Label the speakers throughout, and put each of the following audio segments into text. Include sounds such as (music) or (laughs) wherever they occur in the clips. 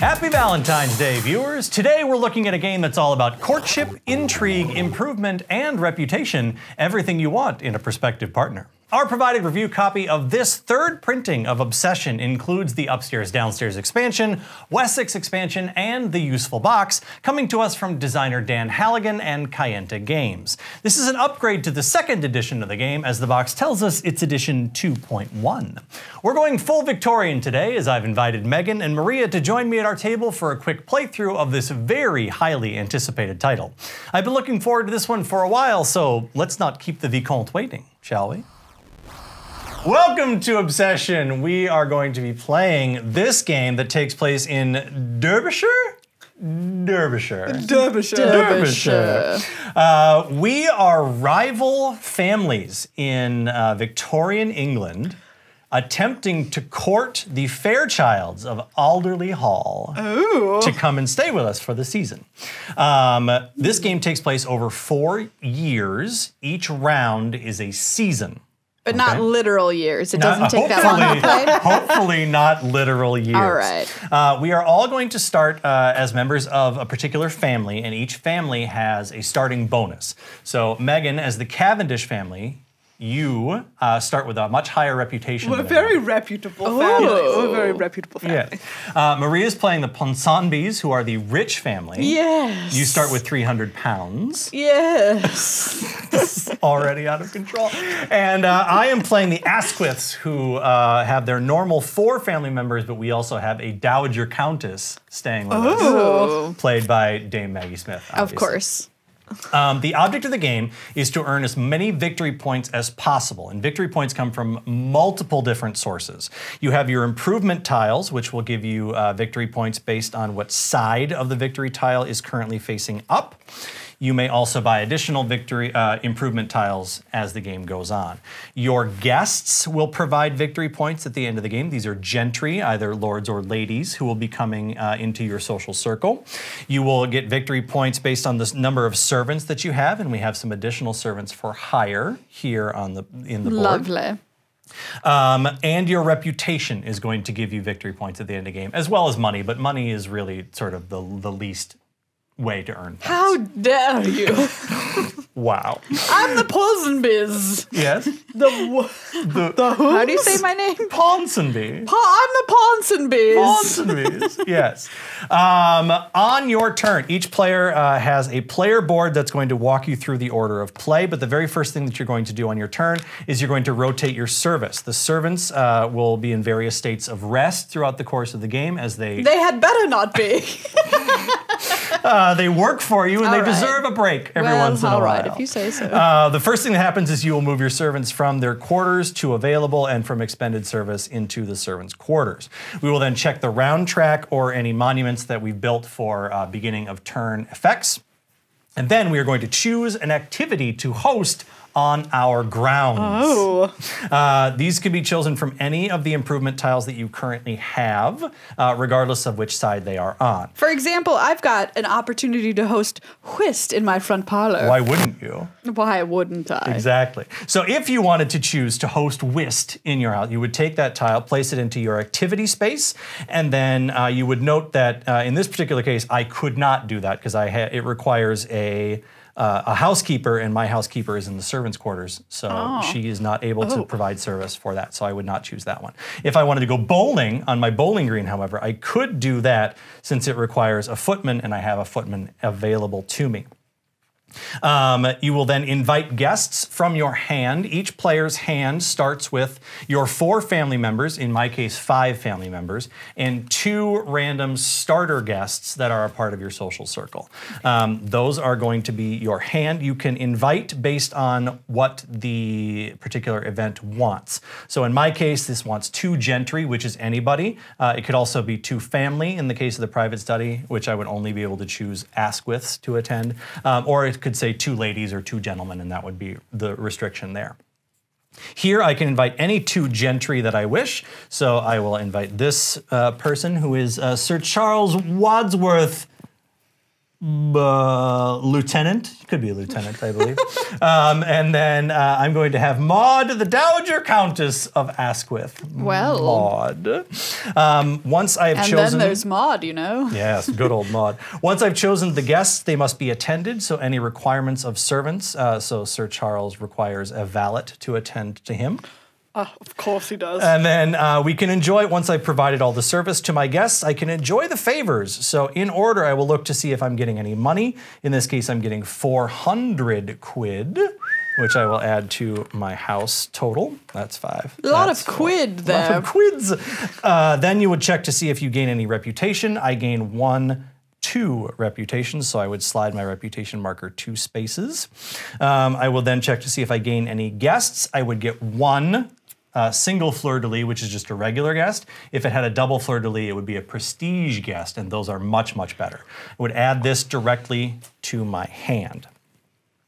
Speaker 1: Happy Valentine's Day, viewers. Today we're looking at a game that's all about courtship, intrigue, improvement, and reputation. Everything you want in a prospective partner. Our provided review copy of this third printing of Obsession includes the upstairs downstairs expansion, Wessex expansion, and the useful box, coming to us from designer Dan Hallegan and Kayenta Games. This is an upgrade to the second edition of the game, as the box tells us it's edition 2.1. We're going full Victorian today, as I've invited Meghan and Maria to join me at our table for a quick playthrough of this very highly anticipated title. I've been looking forward to this one for a while, so let's not keep the Vicomte waiting, shall we? Welcome to Obsession. We are going to be playing this game that takes place in Derbyshire? Derbyshire.
Speaker 2: Derbyshire.
Speaker 1: Derbyshire. Uh, we are rival families in uh, Victorian England attempting to court the Fairchilds of Alderley Hall
Speaker 2: Ooh.
Speaker 1: to come and stay with us for the season. Um, this game takes place over four years. Each round is a season.
Speaker 3: But not literal years. It doesn't take that long to
Speaker 1: hopefully-
Speaker 3: play. (laughs)
Speaker 1: Hopefully, not literal years.
Speaker 3: All right.
Speaker 1: Uh, we are all going to start uh, as members of a particular family, and each family has a starting bonus. So, Meghan, as the Cavendish family, you uh, start with a much higher reputation.
Speaker 2: We're a very
Speaker 1: everyone.
Speaker 2: reputable family. We're very reputable
Speaker 1: Yeah.
Speaker 2: family.
Speaker 1: Uh, Maria's playing the Ponsonbys, who are the rich family.
Speaker 3: Yes.
Speaker 1: You start with 300 pounds.
Speaker 3: Yes. (laughs)
Speaker 1: already out of control. And uh, I am playing the Asquiths, who uh, have their normal four family members, but we also have a Dowager Countess staying with us, played by Dame Maggie Smith.
Speaker 3: Of course.
Speaker 1: Um, the object of the game is to earn as many victory points as possible, and victory points come from multiple different sources. You have your improvement tiles, which will give you uh, victory points based on what side of the victory tile is currently facing up. You may also buy additional victory uh, improvement tiles as the game goes on. Your guests will provide victory points at the end of the game. These are gentry, either lords or ladies, who will be coming uh, into your social circle. You will get victory points based on the number of servants that you have, and we have some additional servants for hire here on the in the board.
Speaker 3: Lovely.
Speaker 1: Um, and your reputation is going to give you victory points at the end of the game, as well as money. But money is really sort of the the least way to earn. Points.
Speaker 3: How dare you?
Speaker 1: Wow.
Speaker 3: I'm the Ponsonbys.
Speaker 1: Yes.
Speaker 2: The, w-
Speaker 1: The,
Speaker 2: the who?
Speaker 3: How do you say my name?
Speaker 1: Ponsonby.
Speaker 3: Pa- I'm the Ponsonbys.
Speaker 1: Ponsonbys. yes. Um, on your turn, each player uh, has a player board that's going to walk you through the order of play. But the very first thing that you're going to do on your turn is you're going to rotate your service. The servants uh, will be in various states of rest throughout the course of the game as they
Speaker 3: They had better not be. (laughs)
Speaker 1: uh, they work for you and
Speaker 3: All
Speaker 1: they
Speaker 3: right.
Speaker 1: deserve a break every
Speaker 3: well,
Speaker 1: once in a while.
Speaker 3: right, if you say so.
Speaker 1: Uh, the first thing that happens is you will move your servants from their quarters to available and from expended service into the servants' quarters. We will then check the round track or any monuments that we've built for uh, beginning of turn effects. And then we are going to choose an activity to host on our grounds.
Speaker 2: Oh. (laughs)
Speaker 1: Uh, these can be chosen from any of the improvement tiles that you currently have, uh, regardless of which side they are on.
Speaker 3: For example, I've got an opportunity to host whist in my front parlor.
Speaker 1: Why wouldn't you?
Speaker 3: Why wouldn't I?
Speaker 1: Exactly. So if you wanted to choose to host whist in your house, you would take that tile, place it into your activity space, and then uh, you would note that uh, in this particular case, I could not do that because I ha- it requires a uh, a housekeeper, and my housekeeper is in the servants' quarters, so she is not able to provide service for that. So I would not choose that one. If I wanted to go bowling on my bowling green, however, I could do that since it requires a footman, and I have a footman available to me. Um, you will then invite guests from your hand. Each player's hand starts with your four family members, in my case, five family members, and two random starter guests that are a part of your social circle. Um, those are going to be your hand. You can invite based on what the particular event wants. So in my case, this wants two gentry, which is anybody. Uh, it could also be two family in the case of the private study, which I would only be able to choose Asquiths to attend. Um, or it could say two ladies or two gentlemen, and that would be the restriction there. Here, I can invite any two gentry that I wish. So I will invite this uh, person who is uh, Sir Charles Wadsworth uh, lieutenant. Could be a lieutenant, I believe. (laughs) um, and then uh, I'm going to have Maud, the Dowager Countess of Asquith.
Speaker 3: Well.
Speaker 1: Maud. Um, once I have
Speaker 3: And
Speaker 1: chosen.
Speaker 3: then there's Maud, you know. (laughs)
Speaker 1: Yes, good old Maud. Once I've chosen the guests, they must be attended. So any requirements of servants. Uh, so Sir Charles requires a valet to attend to him.
Speaker 2: Ah, of course he does.
Speaker 1: And then uh, we can enjoy, it once I've provided all the service to my guests, I can enjoy the favors. So, in order, I will look to see if I'm getting any money. In this case, I'm getting 400 quid, which I will add to my house total. That's five.
Speaker 3: A lot
Speaker 1: That's
Speaker 3: of quid
Speaker 1: a lot of quids. Uh, then you would check to see if you gain any reputation. I gain one. Two reputations, so I would slide my reputation marker two spaces. Um, I will then check to see if I gain any guests. I would get one uh, single fleur de lis, which is just a regular guest. If it had a double fleur de lis, it would be a prestige guest, and those are much, much better. I would add this directly to my hand.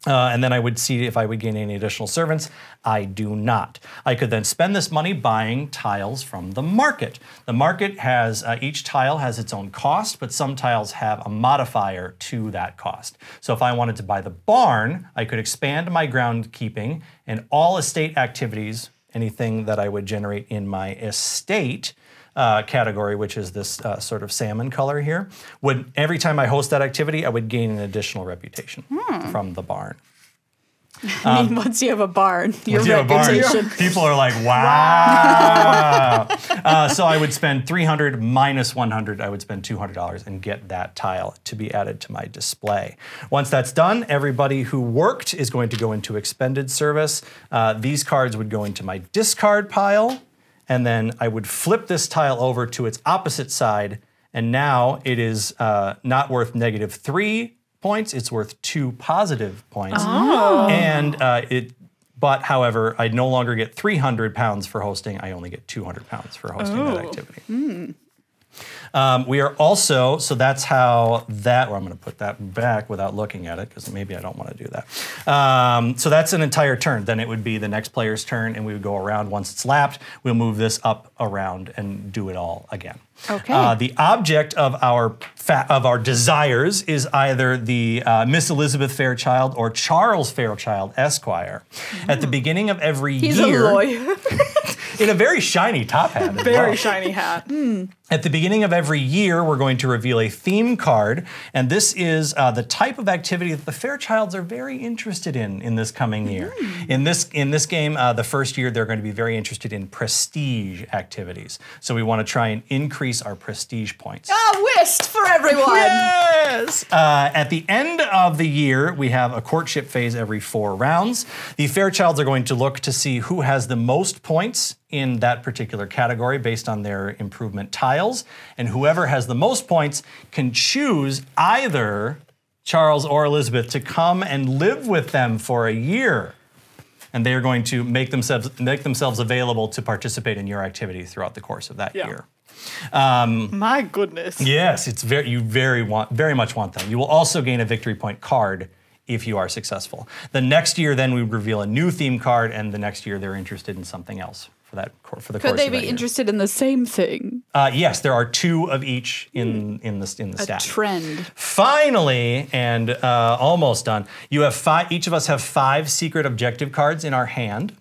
Speaker 1: Uh, and then I would see if I would gain any additional servants. I do not. I could then spend this money buying tiles from the market. The market has, uh, each tile has its own cost, but some tiles have a modifier to that cost. So if I wanted to buy the barn, I could expand my groundkeeping and all estate activities, anything that I would generate in my estate, uh, category, which is this uh, sort of salmon color here, would every time I host that activity, I would gain an additional reputation from the barn. (laughs)
Speaker 3: I mean, once you have a barn, your
Speaker 1: you have a barn,
Speaker 3: reputation. (laughs)
Speaker 1: people are like, wow. uh, so I would spend 300 minus 100. I would spend $200 and get that tile to be added to my display. Once that's done, everybody who worked is going to go into expended service. Uh, these cards would go into my discard pile, and then I would flip this tile over to its opposite side. And now it is uh, not worth negative three points; it's worth two positive points. And uh, it, but however, I no longer get 300 pounds for hosting. I only get 200 pounds for hosting that
Speaker 2: Oh.
Speaker 1: activity. Um, we are also, so that's how that, or I'm going to put that back without looking at it because maybe I don't want to do that. Um, so that's an entire turn. Then it would be the next player's turn and we would go around. Once it's lapped, we'll move this up around and do it all again.
Speaker 3: Okay.
Speaker 1: Uh, the object of our fa- of our desires is either the uh, Miss Elizabeth Fairchild or Charles Fairchild Esquire. At the beginning of every
Speaker 3: He's
Speaker 1: year,
Speaker 3: a lawyer. (laughs)
Speaker 1: in a very shiny top hat.
Speaker 2: Very
Speaker 1: well.
Speaker 2: shiny hat.
Speaker 1: At the beginning of every year, we're going to reveal a theme card, and this is uh, the type of activity that the Fairchilds are very interested in in this coming year. In this in this game, uh, the first year they're going to be very interested in prestige activities. So we want to try and increase our prestige points.
Speaker 3: ah, whist for everyone. (laughs)
Speaker 1: Yes. Uh, at the end of the year, we have a courtship phase every four rounds. The Fairchilds are going to look to see who has the most points in that particular category based on their improvement tiles. And whoever has the most points can choose either Charles or Elizabeth to come and live with them for a year. And they are going to make themselves make themselves available to participate in your activity throughout the course of that
Speaker 2: Yeah.
Speaker 1: year.
Speaker 2: My goodness.
Speaker 1: Yes, it's very you very want very much want them. You will also gain a victory point card if you are successful. The next year, then we reveal a new theme card, and the next year they're interested in something else for that cour- for the
Speaker 3: Could
Speaker 1: course
Speaker 3: they
Speaker 1: of
Speaker 3: be
Speaker 1: that year.
Speaker 3: interested in the same thing?
Speaker 1: Uh, yes, there are two of each in in the in the
Speaker 3: A
Speaker 1: stack.
Speaker 3: trend.
Speaker 1: Finally, and uh, almost done. You have five. Each of us have five secret objective cards in our hand.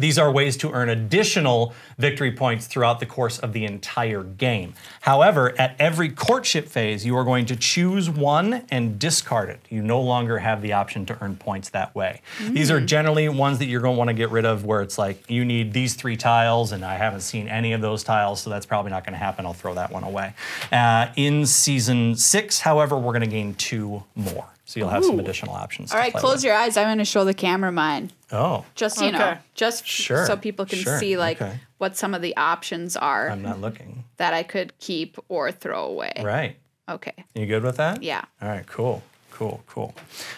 Speaker 1: These are ways to earn additional victory points throughout the course of the entire game. However, at every courtship phase, you are going to choose one and discard it. You no longer have the option to earn points that way. These are generally ones that you're going to want to get rid of where it's like, you need these three tiles, and I haven't seen any of those tiles, so that's probably not going to happen. I'll throw that one away. Uh, in season six, however, we're going to gain two more. So you'll have some additional options.
Speaker 3: All right, close your eyes. I'm going to show the camera mine.
Speaker 1: Oh,
Speaker 3: Just you know, just
Speaker 1: Sure,
Speaker 3: so people can
Speaker 1: sure,
Speaker 3: see like
Speaker 1: okay.
Speaker 3: what some of the options are
Speaker 1: I'm not looking.
Speaker 3: that I could keep or throw away.
Speaker 1: Right.
Speaker 3: Okay.
Speaker 1: You good with that?
Speaker 3: Yeah.
Speaker 1: All right, cool, cool, cool.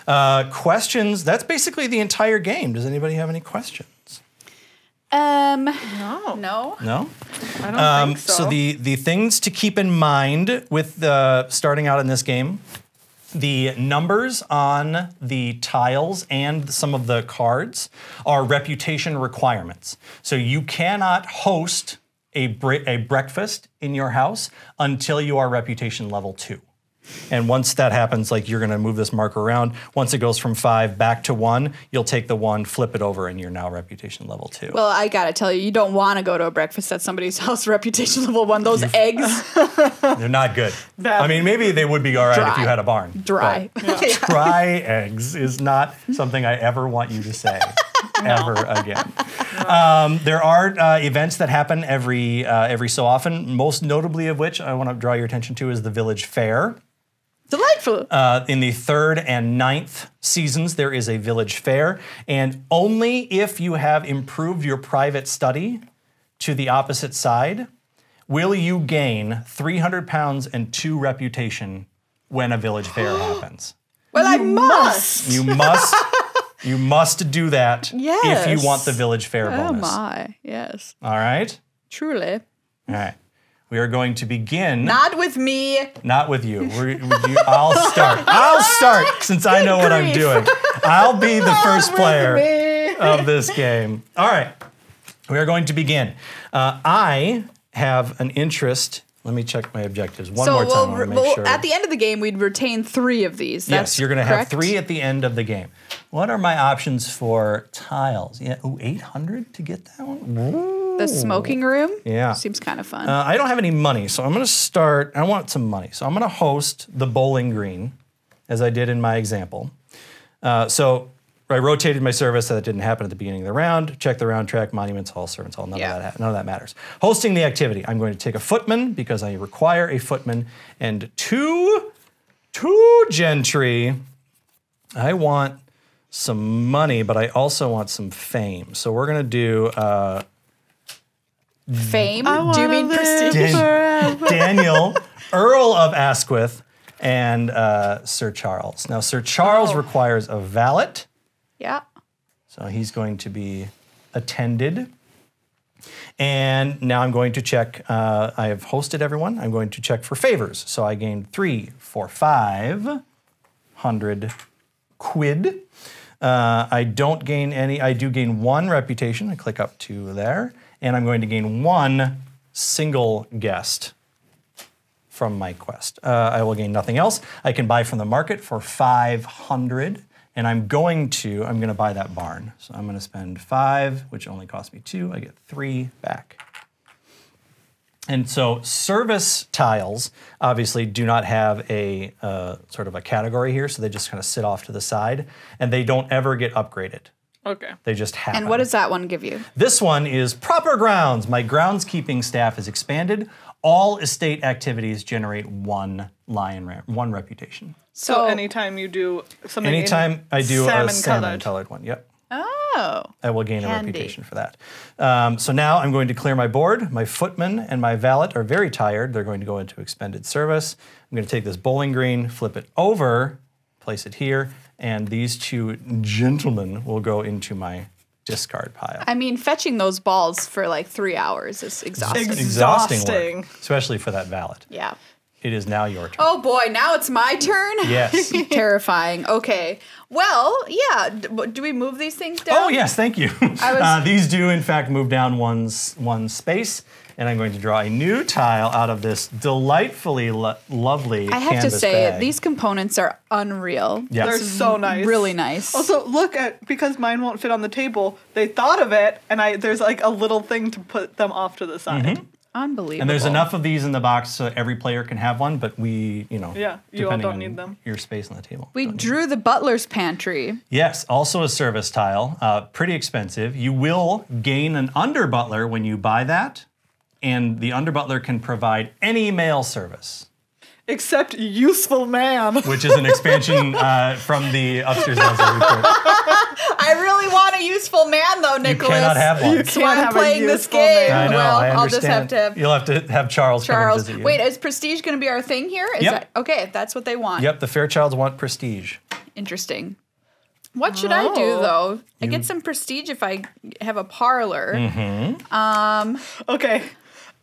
Speaker 1: Uh, questions? That's basically the entire game. Does anybody have any questions?
Speaker 3: Um.
Speaker 2: No,
Speaker 3: No.
Speaker 1: No.
Speaker 2: I don't
Speaker 1: Um,
Speaker 2: think so.
Speaker 1: the the things to keep in mind with uh, starting out in this game, the numbers on the tiles and some of the cards are reputation requirements. So you cannot host a a breakfast in your house until you are reputation level two. And once that happens, like you're going to move this marker around. Once it goes from five back to one, you'll take the one, flip it over, and you're now reputation level two.
Speaker 3: Well, I gotta tell you, you don't want to go to a breakfast at somebody's (laughs) house reputation level one. Those (laughs) eggs,
Speaker 1: They're not good.
Speaker 2: Bad.
Speaker 1: I mean, maybe they would be all right if you had a barn.
Speaker 3: dry.
Speaker 1: but (laughs) Dry eggs is not something I ever want you to say ever again. Um, there are uh, events that happen every uh, every so often. Most notably of which I want to draw your attention to is the village fair.
Speaker 3: Delightful.
Speaker 1: Uh, in the third and ninth seasons, there is a village fair, and only if you have improved your private study to the opposite side will you gain 300 pounds and two reputation when a village fair (gasps) happens.
Speaker 3: well, I must.
Speaker 1: You must, (laughs) you must do that if you want the village fair
Speaker 3: Oh
Speaker 1: bonus.
Speaker 3: my, yes,
Speaker 1: All right,
Speaker 3: truly.
Speaker 1: all right. We are going to begin.
Speaker 3: Not with me.
Speaker 1: Not with you. We're, you. I'll start. I'll start since I know what I'm doing. I'll be the first player of this game. All right. We are going to begin. Uh, I have an interest. Let me check my objectives one
Speaker 3: so
Speaker 1: more time.
Speaker 3: We'll,
Speaker 1: wanna make
Speaker 3: we'll-
Speaker 1: sure.
Speaker 3: at the end of the game, we'd retain three of these.
Speaker 1: yes, you're going to have three at the end of the game. What are my options for tiles? Yeah, ooh, 800 to get that one?
Speaker 3: The smoking room.
Speaker 1: Yeah.
Speaker 3: seems kind of fun.
Speaker 1: Uh, I don't have any money, so I'm going to start. I want some money, so I'm going to host the bowling green, as I did in my example. Uh, so I rotated my service. So that didn't happen at the beginning of the round. Check the round track, monuments hall, servants hall. None
Speaker 3: Yeah.
Speaker 1: of that. None of that matters. Hosting the activity. I'm going to take a footman because I require a footman and two, two gentry. I want some money, but I also want some fame. So we're going to do. Uh,
Speaker 3: Fame. Do you mean prestige?
Speaker 1: Dan- Daniel, Earl of Asquith, and uh, Sir Charles. Now, Sir Charles
Speaker 3: Oh.
Speaker 1: requires a valet,
Speaker 3: Yeah.
Speaker 1: so he's going to be attended. And now I'm going to check. Uh, I have hosted everyone. I'm going to check for favors. So I gained three, four, five hundred quid. Uh, I don't gain any. I do gain one reputation. I click up to there, and I'm going to gain one single guest from my quest. Uh, I will gain nothing else. I can buy from the market for 500, and I'm going to, I'm going to buy that barn. So I'm going to spend five, which only cost me two. I get three back. And so service tiles obviously do not have a uh, sort of a category here, so they just kind of sit off to the side, and they don't ever get upgraded.
Speaker 2: Okay.
Speaker 1: They just happen.
Speaker 3: And what does that one give you?
Speaker 1: This one is proper grounds. My groundskeeping staff is expanded. All estate activities generate one lion, re- one reputation.
Speaker 2: So,
Speaker 3: So-
Speaker 2: anytime you do something, in
Speaker 1: Anytime I do
Speaker 2: salmon
Speaker 1: a salmon
Speaker 2: colored.
Speaker 1: colored one, yep,
Speaker 3: Oh.
Speaker 1: I will gain a reputation for that. Um, so now I'm going to clear my board. My footman and my valet are very tired. They're going to go into expended service. I'm going to take this bowling green, flip it over, place it here, and these two gentlemen will go into my discard pile.
Speaker 3: I mean, fetching those balls for like three hours is exhausting.
Speaker 1: Exhausting
Speaker 2: Exhausting.
Speaker 1: work, especially for that valet.
Speaker 3: yeah.
Speaker 1: It is now your turn.
Speaker 3: Oh boy, now it's my turn?
Speaker 1: Yes. (laughs)
Speaker 3: Terrifying. Okay. Well, yeah. D- w- do we move these things down?
Speaker 1: Oh yes, thank you.
Speaker 3: I was-
Speaker 1: uh, these do in fact move down one one space, and I'm going to draw a new tile out of this delightfully lo- lovely.
Speaker 3: I have to say,
Speaker 1: bag.
Speaker 3: these components are unreal.
Speaker 1: Yes.
Speaker 2: They're so nice.
Speaker 3: Really nice.
Speaker 2: Also, look at because mine won't fit on the table. They thought of it, and I there's like a little thing to put them off to the side.
Speaker 1: Mm-hmm.
Speaker 3: Unbelievable.
Speaker 1: And there's enough of these in the box so every player can have one, but we, you know,
Speaker 2: Yeah, you all
Speaker 1: depending
Speaker 2: don't
Speaker 1: on
Speaker 2: need them.
Speaker 1: Your space on the table.
Speaker 3: We drew the butler's pantry.
Speaker 1: Yes, also a service tile, uh, pretty expensive. You will gain an under butler when you buy that, and the under butler can provide any male service,
Speaker 2: Except useful man. (laughs)
Speaker 1: which is an expansion uh, from the upstairs downstairs report. (laughs)
Speaker 3: I really want a useful man, though, Nicholas.
Speaker 1: You
Speaker 3: Nicholas.
Speaker 1: cannot have one.
Speaker 2: You
Speaker 3: That's
Speaker 2: can't
Speaker 3: I'm
Speaker 2: have a
Speaker 3: playing this game.
Speaker 2: man.
Speaker 1: I know.
Speaker 3: well,
Speaker 1: I
Speaker 3: I'll just have to have
Speaker 1: You'll have to have Charles, come
Speaker 3: Charles.
Speaker 1: and visit you.
Speaker 3: Wait, is prestige going to be our thing here? Is
Speaker 1: Yep.
Speaker 3: that okay? That's what they want.
Speaker 1: Yep, the Fairchilds want prestige.
Speaker 3: Interesting. What should I do
Speaker 2: Oh.
Speaker 3: though? I get some prestige if I have a parlor.
Speaker 1: Mm-hmm.
Speaker 2: Okay.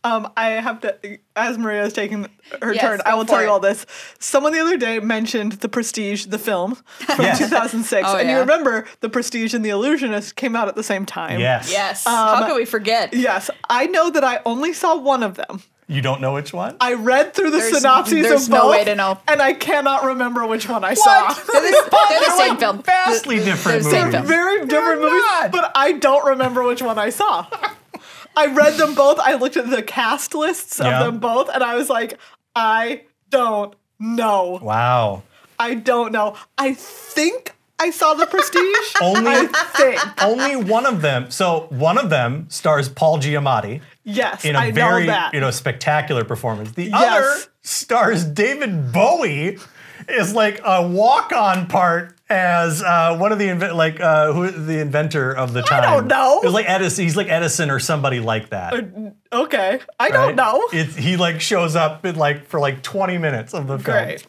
Speaker 2: Um, I have to, as Maria is taking her
Speaker 3: Yes,
Speaker 2: turn, I will
Speaker 3: for
Speaker 2: tell you all this. Someone the other day mentioned The Prestige, the film from
Speaker 1: Yes.
Speaker 2: 2006.
Speaker 3: Oh,
Speaker 2: and you remember The Prestige and The Illusionist came out at the same time.
Speaker 1: Yes.
Speaker 3: Yes.
Speaker 2: Um,
Speaker 3: How could we forget?
Speaker 2: Yes. I know that I only saw one of them.
Speaker 1: You don't know which one?
Speaker 2: I read through the
Speaker 3: There's-
Speaker 2: synopses
Speaker 3: there's
Speaker 2: of
Speaker 3: no
Speaker 2: both,
Speaker 3: way to know.
Speaker 2: and I cannot remember which one I saw.
Speaker 3: They're the, they're the same film.
Speaker 1: vastly
Speaker 3: They're
Speaker 1: different
Speaker 3: the same
Speaker 1: movies.
Speaker 3: film.
Speaker 2: Very different movies,
Speaker 1: not.
Speaker 2: but I don't remember which one I saw. I read them both. I looked at the cast lists of
Speaker 1: Yeah.
Speaker 2: them both, and I was like, I don't know.
Speaker 1: Wow.
Speaker 2: I don't know. I think I saw the Prestige. (laughs)
Speaker 1: Only only one of them. So one of them stars Paul Giamatti
Speaker 2: Yes,
Speaker 1: in a
Speaker 2: I
Speaker 1: very
Speaker 2: know that.
Speaker 1: you know spectacular performance. The
Speaker 2: Yes.
Speaker 1: other stars David Bowie is like a walk-on part as uh, one of the inve- like uh, who the inventor of the time.
Speaker 2: I don't know.
Speaker 1: It was like Edison. He's like Edison or somebody like that.
Speaker 2: okay, I don't know.
Speaker 1: It's, he like shows up in like for like 20 minutes of the film.
Speaker 2: Great.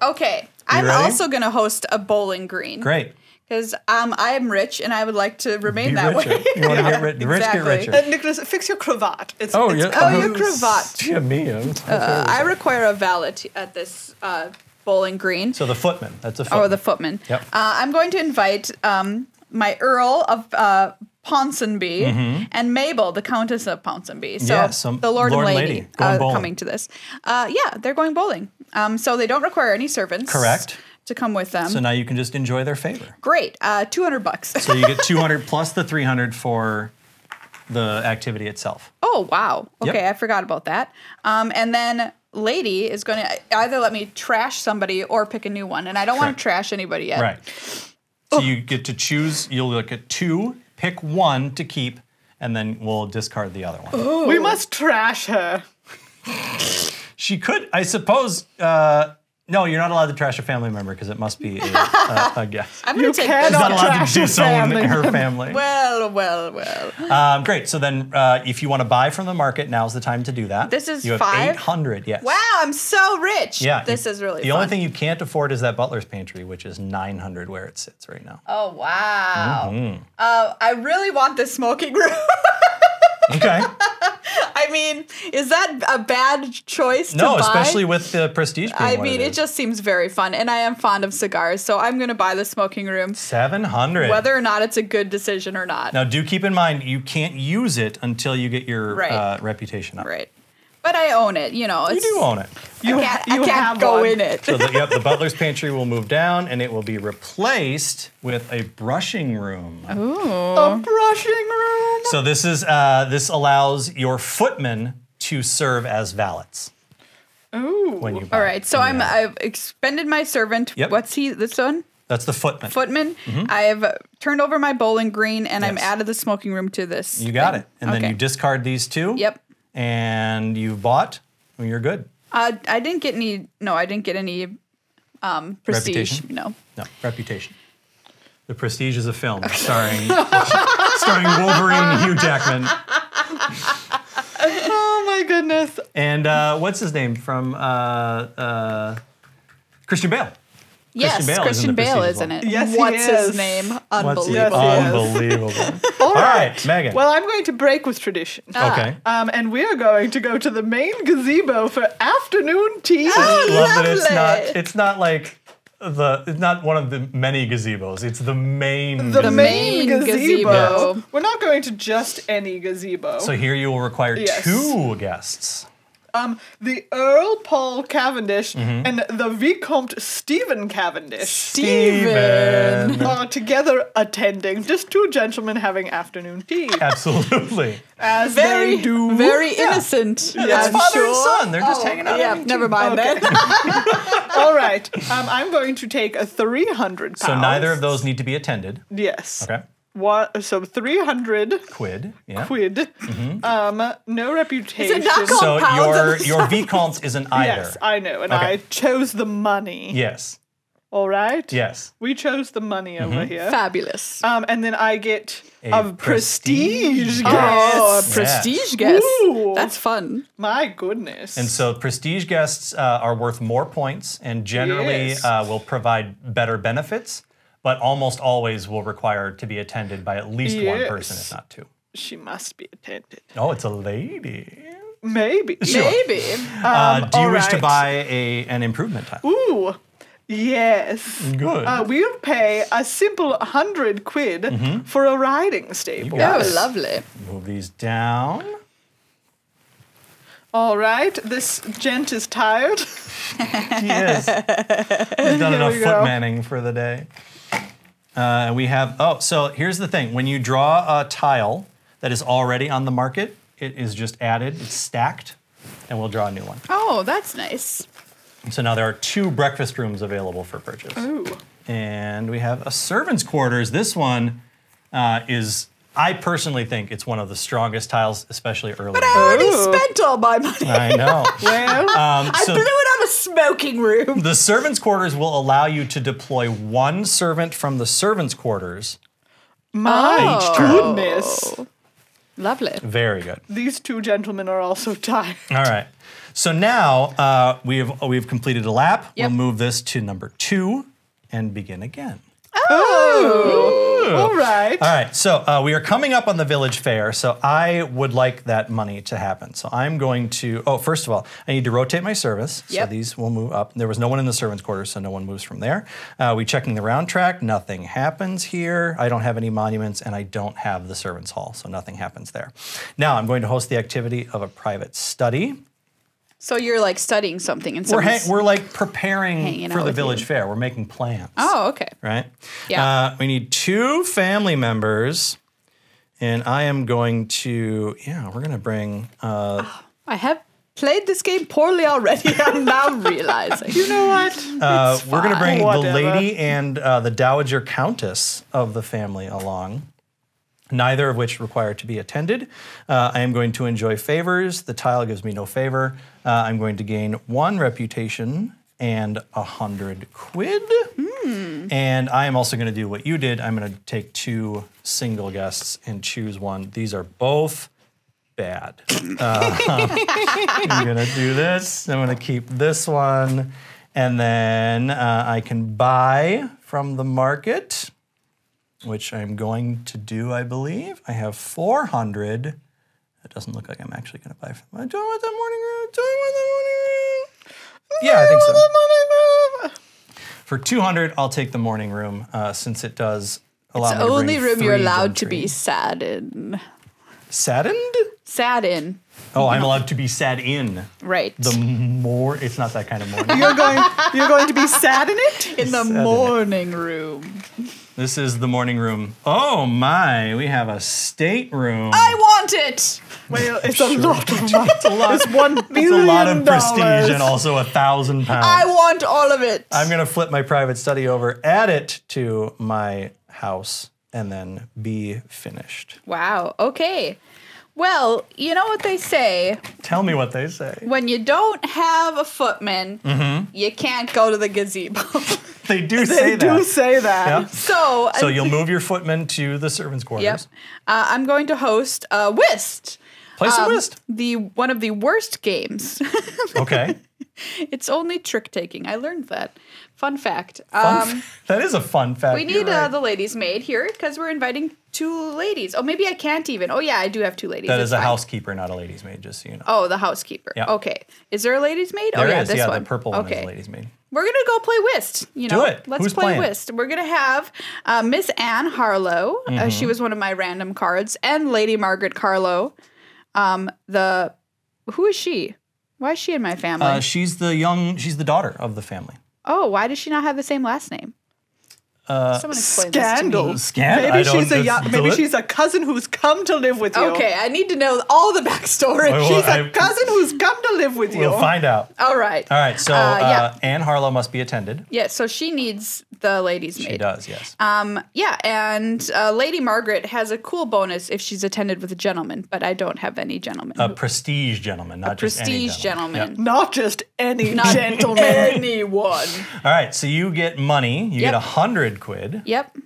Speaker 3: Okay, I'm
Speaker 1: ready?
Speaker 3: also going to host a bowling green.
Speaker 1: Great.
Speaker 3: Because um, I am rich and I would like to remain
Speaker 1: Be
Speaker 3: that
Speaker 1: richer.
Speaker 3: way.
Speaker 1: You want to get rich? The rich get
Speaker 3: exactly.
Speaker 1: richer.
Speaker 2: Uh, Nicholas, fix your cravat. It's,
Speaker 1: Oh,
Speaker 2: it's
Speaker 1: yeah.
Speaker 3: Oh, your cravat. (laughs)
Speaker 1: Yeah, me. I'm-
Speaker 3: Uh, I require a valet at this uh, bowling green.
Speaker 1: so the footman. That's a footman.
Speaker 3: Oh, the footman.
Speaker 1: Yep.
Speaker 3: Uh, I'm going to invite um, my Earl of uh, Ponsonby and Mabel, the Countess of Ponsonby. So
Speaker 1: Yeah, some-
Speaker 3: the Lord,
Speaker 1: Lord
Speaker 3: and
Speaker 1: and
Speaker 3: Lady,
Speaker 1: Lady going
Speaker 3: uh, coming to this. Uh, yeah, they're going bowling. Um, so they don't require any servants.
Speaker 1: Correct.
Speaker 3: To come with them.
Speaker 1: So now you can just enjoy their favor.
Speaker 3: Great. Uh, 200 bucks.
Speaker 1: So you get (laughs) 200 plus the 300 for the activity itself.
Speaker 3: Oh wow.
Speaker 1: Yep.
Speaker 3: Okay, I forgot about that. Um, and then lady is going to either let me trash somebody or pick a new one, and I don't want to trash anybody yet.
Speaker 1: Right. So you get to choose. You'll look at two, pick one to keep, and then we'll discard the other one.
Speaker 2: We must trash her.
Speaker 1: She could, I suppose. Uh, no, you're not allowed to trash a family member because it must be a, (laughs) a, a guest.
Speaker 3: I'm going
Speaker 2: You
Speaker 3: to take
Speaker 2: cannot
Speaker 1: She's not allowed
Speaker 2: trash
Speaker 1: to
Speaker 2: a
Speaker 1: disown
Speaker 2: family
Speaker 1: her family.
Speaker 3: Well, well, well.
Speaker 1: Um, great. So then, uh, if you want to buy from the market, now's the time to do that.
Speaker 3: This is
Speaker 1: you have
Speaker 3: five?
Speaker 1: 800. Yes.
Speaker 3: Wow, I'm so rich.
Speaker 1: Yeah.
Speaker 3: This
Speaker 1: you-
Speaker 3: is really
Speaker 1: The
Speaker 3: fun.
Speaker 1: only thing you can't afford is that butler's pantry, which is 900 where it sits right now.
Speaker 3: Oh wow.
Speaker 1: Mm-hmm.
Speaker 3: Uh, I really want this smoking room. (laughs)
Speaker 1: Okay.
Speaker 3: I mean, is that a bad choice to
Speaker 1: no, especially with the prestige.
Speaker 3: I mean,
Speaker 1: it
Speaker 3: it just seems very fun, and I am fond of cigars, so I'm going to buy the smoking room,
Speaker 1: 700.
Speaker 3: whether or not it's a good decision or not.
Speaker 1: Now, do keep in mind you can't use it until you get your
Speaker 3: Right.
Speaker 1: uh, reputation up.
Speaker 3: Right. But I own it, you know.
Speaker 1: You do own it.
Speaker 2: You,
Speaker 3: I can't,
Speaker 2: you
Speaker 3: I can't
Speaker 2: have
Speaker 3: go
Speaker 2: one.
Speaker 3: in it.
Speaker 1: So, the, yep, the (laughs) butler's pantry will move down, and it will be replaced with a brushing room. Ooh.
Speaker 2: A brushing room.
Speaker 1: So this is uh, this allows your footmen to serve as valets
Speaker 2: Ooh.
Speaker 1: when you.
Speaker 3: All right, so I'm
Speaker 1: you-
Speaker 3: I've expended my servant.
Speaker 1: Yep.
Speaker 3: What's he? This one,
Speaker 1: That's the footman.
Speaker 3: footman.
Speaker 1: Mm-hmm.
Speaker 3: I have turned over my bowling green, and I'm
Speaker 1: Yes.
Speaker 3: added the smoking room to this.
Speaker 1: you got
Speaker 3: thing.
Speaker 1: it, and then you discard these two.
Speaker 3: Yep.
Speaker 1: And you bought. Well, you're good.
Speaker 3: Uh, I didn't get any. No, I didn't get any um, prestige.
Speaker 1: Reputation?
Speaker 3: No.
Speaker 1: No reputation. The Prestige is a film starring (laughs) starring Wolverine Hugh Jackman (laughs)
Speaker 2: Oh my goodness.
Speaker 1: and uh, what's his name from uh, uh, Christian Bale.
Speaker 3: Yes,
Speaker 1: Bale
Speaker 3: Christian Bale is
Speaker 1: as
Speaker 3: in it.
Speaker 2: Yes, he
Speaker 3: What's
Speaker 2: is.
Speaker 3: his name? Unbelievable.
Speaker 2: Yes, he.
Speaker 1: Unbelievable. (laughs) All right, Meghan.
Speaker 2: Well, I'm going to break with tradition.
Speaker 1: okay.
Speaker 2: Um, and we are going to go to the main gazebo for afternoon tea.
Speaker 3: Oh,
Speaker 1: love that it's
Speaker 3: lovely.
Speaker 1: not it's not like the it's not one of the many gazebos. It's the main.
Speaker 2: the
Speaker 3: The
Speaker 2: main,
Speaker 3: main
Speaker 2: gazebo.
Speaker 3: gazebo.
Speaker 2: We're not going to just any gazebo.
Speaker 1: so here you will require
Speaker 2: Yes.
Speaker 1: two guests.
Speaker 2: Um, the Earl Paul Cavendish
Speaker 1: Mm-hmm.
Speaker 2: and the Vicomte Stephen Cavendish
Speaker 3: Steven.
Speaker 2: are together attending. Just two gentlemen having afternoon tea,
Speaker 1: Absolutely.
Speaker 2: as
Speaker 3: Very,
Speaker 2: they do.
Speaker 3: very innocent.
Speaker 1: It's
Speaker 3: I'm
Speaker 1: father and son. They're just
Speaker 3: Oh,
Speaker 1: hanging out.
Speaker 3: Yeah, never
Speaker 1: tea.
Speaker 3: mind
Speaker 2: Okay.
Speaker 3: that. (laughs)
Speaker 2: All right. Um, I'm going to take a 300 pounds.
Speaker 1: So neither of those need to be attended.
Speaker 2: Yes.
Speaker 1: Okay.
Speaker 2: What? So 300
Speaker 1: Quid. Yeah.
Speaker 2: quid. Um, no reputation.
Speaker 3: not
Speaker 1: So
Speaker 3: Pounds
Speaker 1: your
Speaker 3: of
Speaker 1: your vicomte is an (laughs) either.
Speaker 2: Yes, I know, and
Speaker 1: Okay.
Speaker 2: I chose the money.
Speaker 1: Yes.
Speaker 2: All right.
Speaker 1: Yes.
Speaker 2: We chose the money
Speaker 1: Mm-hmm.
Speaker 2: over here.
Speaker 3: Fabulous.
Speaker 2: Um, and then I get
Speaker 1: A
Speaker 2: a,
Speaker 1: prestige
Speaker 2: prestige,
Speaker 1: guest.
Speaker 3: Oh, a
Speaker 2: guest.
Speaker 3: prestige guest.
Speaker 2: Ooh.
Speaker 3: That's fun.
Speaker 2: My goodness.
Speaker 1: And so prestige guests uh, are worth more points and generally
Speaker 2: Yes.
Speaker 1: uh, will provide better benefits, but almost always will require to be attended by at least one person, if not two.
Speaker 2: she must be attended.
Speaker 1: Oh, it's a lady.
Speaker 2: Maybe.
Speaker 3: Maybe.
Speaker 1: Uh, do you
Speaker 2: all
Speaker 1: wish to buy a an improvement tile?
Speaker 2: Ooh. Yes.
Speaker 1: Good.
Speaker 2: Uh, we'll pay a simple hundred quid for a riding stable.
Speaker 1: got
Speaker 3: Oh, lovely.
Speaker 1: Move these down.
Speaker 2: All right, this gent is tired. (laughs)
Speaker 1: He is. He's done (laughs)
Speaker 2: Here
Speaker 1: enough
Speaker 2: we
Speaker 1: foot
Speaker 2: go.
Speaker 1: manning for the day. Uh, and we have, oh, so here's the thing. When you draw a tile that is already on the market, it is just added, it's stacked, and we'll draw a new one.
Speaker 3: Oh, that's nice.
Speaker 1: So now there are two breakfast rooms available for purchase.
Speaker 2: Ooh.
Speaker 1: And we have a servant's quarters. This one uh, is, I personally think it's one of the strongest tiles, especially early.
Speaker 3: But I already
Speaker 2: Ooh.
Speaker 3: spent all my money.
Speaker 1: I know. (laughs)
Speaker 2: Well,
Speaker 1: Um,
Speaker 3: I
Speaker 1: so
Speaker 3: blew it on a smoking room.
Speaker 1: the servant's quarters will allow you to deploy one servant from the servant's quarters.
Speaker 2: my
Speaker 1: Each turn.
Speaker 2: goodness.
Speaker 3: Lovely.
Speaker 1: Very good.
Speaker 2: These two gentlemen are also tired.
Speaker 1: All right. So now uh, we have we've completed a lap.
Speaker 3: Yep.
Speaker 1: We'll move this to number two and begin again.
Speaker 2: All right.
Speaker 1: All right. So uh, we are coming up on the village fair. So I would like that money to happen. So I'm going to. Oh, first of all, I need to rotate my service. So these will move up. There was no one in the servants' quarters, so no one moves from there. Uh, we checking the round track. Nothing happens here. I don't have any monuments, and I don't have the servants' hall, so nothing happens there. Now I'm going to host the activity of a private study.
Speaker 3: So you're like studying something and
Speaker 1: We're, hang- we're like preparing for the village
Speaker 3: you.
Speaker 1: fair. We're making plans.
Speaker 3: Oh, okay.
Speaker 1: Right?
Speaker 3: Yeah.
Speaker 1: Uh, we need two family members. And I am going to, yeah, we're going to bring, uh,
Speaker 3: I have played this game poorly already. (laughs) I'm now realizing.
Speaker 2: You know what?
Speaker 1: uh, we're going to
Speaker 3: fine.
Speaker 1: bring the lady and uh, the dowager countess of the family along. Neither of which require to be attended. Uh, I am going to enjoy favors. The tile gives me no favor. Uh, I'm going to gain one reputation and a hundred quid. And I am also going to do what you did. I'm going to take two single guests and choose one. These are both bad. Uh, (laughs) I'm going to do this. I'm going to keep this one. And then uh, I can buy from the market, which I'm going to do, I believe. I have 400. It doesn't look like I'm actually going to buy from. I don't want that morning room. Do I want that morning room? Yeah, I think so. For 200, I'll take the morning room uh, since it does allow
Speaker 3: It's
Speaker 1: me to
Speaker 3: the only room you're allowed to be sad in.
Speaker 1: saddened.
Speaker 3: Sad in.
Speaker 1: Oh, I'm allowed to be sad in
Speaker 3: Right.
Speaker 1: the more. It's not that kind of morning. (laughs)
Speaker 2: You're going. You're going to be sad in it.
Speaker 3: in the
Speaker 1: sad in
Speaker 3: morning room.
Speaker 1: This is the morning room. Oh my, we have a stateroom.
Speaker 3: I want it.
Speaker 2: Well, it's a lot of money.
Speaker 1: It's a lot. (laughs)
Speaker 2: It's one
Speaker 1: It's a lot of prestige
Speaker 2: dollars.
Speaker 1: and also a thousand pounds.
Speaker 3: I want all of it.
Speaker 1: I'm gonna flip my private study over, add it to my house, and then be finished.
Speaker 3: wow. Okay. Well, you know what they say
Speaker 1: Tell me what they say.
Speaker 3: when you don't have a footman,
Speaker 1: Mm-hmm.
Speaker 3: you can't go to the gazebo. (laughs)
Speaker 1: They do (laughs)
Speaker 2: They
Speaker 1: say
Speaker 2: do
Speaker 1: that.
Speaker 2: They do say that.
Speaker 1: Yeah.
Speaker 3: so,
Speaker 1: So you'll move your footman to the servants' quarters.
Speaker 3: Yep. Uh, I'm going to host uh, Whist.
Speaker 1: Play some
Speaker 3: Um,
Speaker 1: whist.
Speaker 3: The one of the worst games. (laughs)
Speaker 1: Okay. (laughs)
Speaker 3: it's only trick taking. I learned that. Fun fact.
Speaker 1: Fun
Speaker 3: Um,
Speaker 1: f- (laughs) that is a fun fact.
Speaker 3: we need uh, the ladies' maid here because we're inviting two ladies. Oh, maybe I can't even. Oh, yeah, I do have two ladies.
Speaker 1: That is a
Speaker 3: fine.
Speaker 1: housekeeper, not a lady's maid, just so you know.
Speaker 3: Oh, the housekeeper.
Speaker 1: Yeah.
Speaker 3: Okay. Is there a ladies' maid?
Speaker 1: There
Speaker 3: oh, yeah,
Speaker 1: is,
Speaker 3: this
Speaker 1: yeah,
Speaker 3: one.
Speaker 1: the purple one
Speaker 3: okay.
Speaker 1: is a lady's maid.
Speaker 3: We're gonna go play whist. You know,
Speaker 1: it.
Speaker 3: let's
Speaker 1: Who's
Speaker 3: play
Speaker 1: playing?
Speaker 3: whist. We're gonna have uh, Miss Anne Harlow. Uh,
Speaker 1: Mm-hmm.
Speaker 3: she was one of my random cards, and Lady Margaret Carlow. Um, the who is she? Why is she in my family?
Speaker 1: Uh, she's the young. She's the daughter of the family.
Speaker 3: oh, why does she not have the same last name? Someone explain this.
Speaker 2: Scandal.
Speaker 1: Scan- I
Speaker 2: Maybe she's a
Speaker 1: it's
Speaker 2: maybe
Speaker 1: deli-
Speaker 2: she's a cousin who's come to live with you.
Speaker 3: Okay, I need to know all the backstory.
Speaker 1: Well,
Speaker 2: She's
Speaker 1: I-
Speaker 2: a cousin who's come to live with you.
Speaker 1: We'll find out.
Speaker 3: all right.
Speaker 1: All right. So
Speaker 3: Uh,
Speaker 1: uh,
Speaker 3: yeah.
Speaker 1: Anne Harlow must be attended.
Speaker 3: Yeah, so she needs the ladies' maid.
Speaker 1: She does. Yes.
Speaker 3: Um, yeah, and uh, Lady Margaret has a cool bonus if she's attended with a gentleman, but I don't have any gentlemen.
Speaker 1: a prestige gentleman, not just any
Speaker 3: prestige gentleman.
Speaker 1: Yep.
Speaker 2: Not just any
Speaker 3: Not
Speaker 2: gentleman. (laughs)
Speaker 3: anyone.
Speaker 1: All right. So you get money. You get a hundred quid,
Speaker 3: Yep.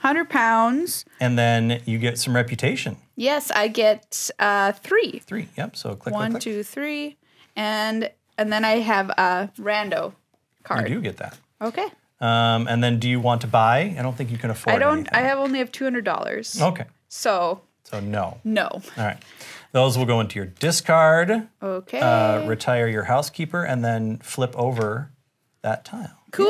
Speaker 3: 100 pounds.
Speaker 1: and then you get some reputation.
Speaker 3: Yes, I get uh, three.
Speaker 1: Three. Yep. So click.
Speaker 3: One,
Speaker 1: click, click.
Speaker 3: two, three. And and then I have a rando card.
Speaker 1: You do get that.
Speaker 3: Okay.
Speaker 1: Um, and then, do you want to buy? I don't think you can afford.
Speaker 3: I don't
Speaker 1: anything.
Speaker 3: I have only have two hundred dollars.
Speaker 1: Okay.
Speaker 3: So
Speaker 1: So no.
Speaker 3: no.
Speaker 1: All right. Those will go into your discard.
Speaker 3: Okay.
Speaker 1: Uh, retire your housekeeper, and then flip over that tile.
Speaker 3: cool.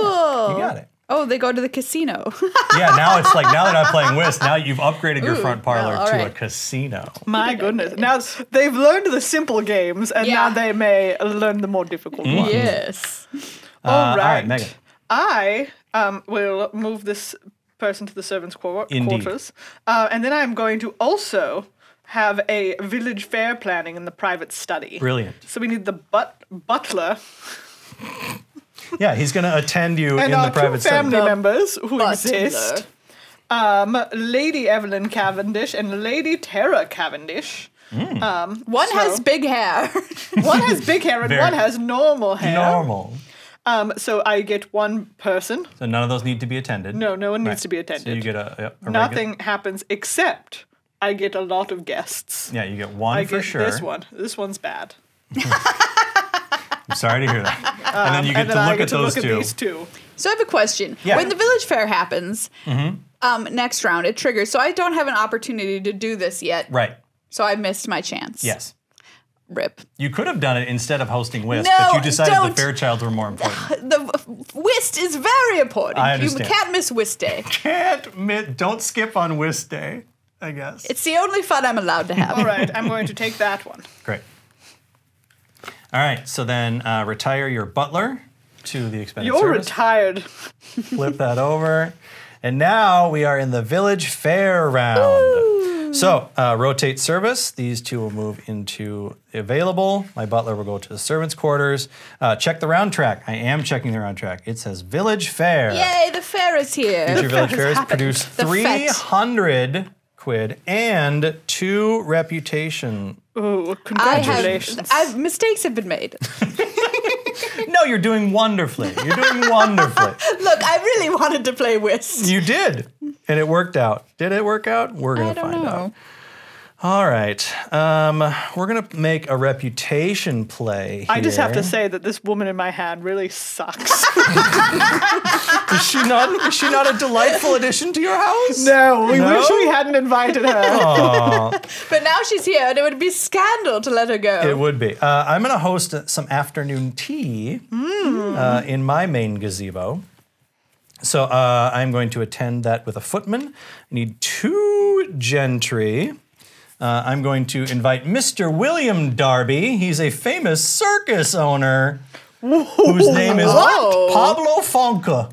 Speaker 1: You got it.
Speaker 3: Oh, they go to the casino. (laughs)
Speaker 1: Yeah, now it's like now that I'm playing whist, now you've upgraded your
Speaker 3: Ooh,
Speaker 1: front parlor
Speaker 3: well, all
Speaker 1: to a casino.
Speaker 2: My (laughs) goodness. Now they've learned the simple games, and now they may learn the more difficult
Speaker 1: Mm-hmm.
Speaker 2: ones.
Speaker 3: yes.
Speaker 1: Uh,
Speaker 2: All
Speaker 1: all right,
Speaker 2: right.
Speaker 1: Meghan.
Speaker 2: I um, will move this person to the servants' quar-
Speaker 1: Indeed.
Speaker 2: quarters, uh, and then I'm going to also have a village fair planning in the private study.
Speaker 1: Brilliant.
Speaker 2: So we need the but- butler (laughs)
Speaker 1: Yeah, he's going to attend you
Speaker 2: and
Speaker 1: in
Speaker 2: our
Speaker 1: the private
Speaker 2: two family
Speaker 1: study.
Speaker 2: members who
Speaker 3: Butler.
Speaker 2: exist. Um, Lady Evelyn Cavendish and Lady Tara Cavendish.
Speaker 1: Hmm.
Speaker 2: Um,
Speaker 3: One
Speaker 2: so-
Speaker 3: has big hair. (laughs)
Speaker 2: one has big hair and
Speaker 1: Very-
Speaker 2: one has normal hair.
Speaker 1: Normal.
Speaker 2: Um, so I get one person.
Speaker 1: So none of those need to be attended.
Speaker 2: No, no one
Speaker 1: Right.
Speaker 2: needs to be attended.
Speaker 1: So
Speaker 2: attended.
Speaker 1: you get a, a, a regular-
Speaker 2: Nothing happens except I get a lot of guests.
Speaker 1: Yeah, you get one
Speaker 2: I
Speaker 1: for
Speaker 2: get
Speaker 1: sure.
Speaker 2: this one. This one's bad. (laughs) (laughs)
Speaker 1: I'm sorry to hear that. (laughs) and then you get
Speaker 2: then
Speaker 1: to
Speaker 2: I
Speaker 1: look
Speaker 2: get
Speaker 1: at
Speaker 2: to
Speaker 1: those
Speaker 2: look
Speaker 1: two.
Speaker 2: at these two.
Speaker 3: so I have a question.
Speaker 1: Yeah.
Speaker 3: When the village fair happens, um, next round it triggers. So I don't have an opportunity to do this yet.
Speaker 1: Right.
Speaker 3: So I missed my chance.
Speaker 1: Yes.
Speaker 3: Rip.
Speaker 1: You could have done it instead of hosting whist,
Speaker 3: No,
Speaker 1: but you decided
Speaker 3: don't.
Speaker 1: the Fairchilds were more important. (sighs)
Speaker 3: The whist is very important.
Speaker 1: I understand.
Speaker 3: You can't miss whist day. (laughs)
Speaker 1: Can't mi- don't skip on whist day. I guess.
Speaker 3: It's the only fun I'm allowed to have.
Speaker 2: All right, I'm going to take that one.
Speaker 1: Great. All right. So then uh, retire your butler to the expended
Speaker 2: You're
Speaker 1: service.
Speaker 2: retired.
Speaker 1: Flip that over. And now we are in the village fair round. So uh, rotate service. These two will move into available. My butler will go to the servants' quarters. Uh, check the round track. I am checking the round track. It says village fair.
Speaker 3: Yay, the fair is here.
Speaker 1: Future village
Speaker 2: fair
Speaker 1: fairs
Speaker 2: happened.
Speaker 1: produce
Speaker 3: The fete.
Speaker 1: 300 quid and two reputation.
Speaker 2: Ooh,
Speaker 3: I
Speaker 2: congratulations.
Speaker 3: have I've, mistakes have been made. (laughs)
Speaker 1: No, you're doing wonderfully. You're doing wonderfully. (laughs)
Speaker 3: Look, I really wanted to play whist.
Speaker 1: You did, and it worked out. Did it work out? We're gonna find
Speaker 3: know.
Speaker 1: out. All right, um, we're gonna make a reputation play.
Speaker 2: I just have to say that this woman in my hand really sucks. (laughs)
Speaker 1: is she not? Is she not a delightful addition to your house?
Speaker 2: no, we
Speaker 1: No?
Speaker 2: wish we hadn't invited her.
Speaker 3: But now she's here, and it would be scandal to let her go.
Speaker 1: it would be. Uh, I'm gonna host some afternoon tea uh, in my main gazebo. So uh, I'm going to attend that with a footman. I need two gentry. Uh, I'm going to invite Mr. William Darby. He's a famous circus owner whose name is
Speaker 3: What?
Speaker 1: Pablo Fanque.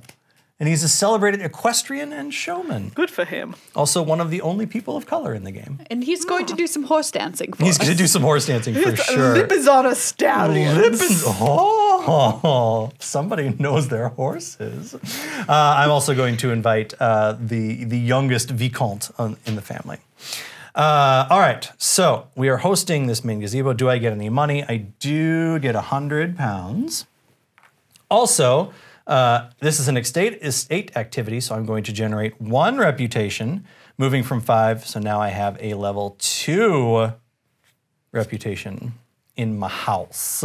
Speaker 1: And he's a celebrated equestrian and showman.
Speaker 2: Good for him.
Speaker 1: Also, one of the only people of color in the game.
Speaker 3: and he's going to do some horse dancing for
Speaker 1: He's
Speaker 3: us.
Speaker 1: going to do some horse dancing for
Speaker 2: His
Speaker 1: sure.
Speaker 2: lip is on a stallion.
Speaker 1: Lip is- oh, somebody knows their horses. Uh, I'm also going to invite uh, the the youngest vicomte on, in the family. Uh, all right, so we are hosting this main gazebo. Do I get any money? I do get a hundred pounds. Also, uh, this is an estate estate activity, so I'm going to generate one reputation, moving from five. So now I have a level two reputation in my house.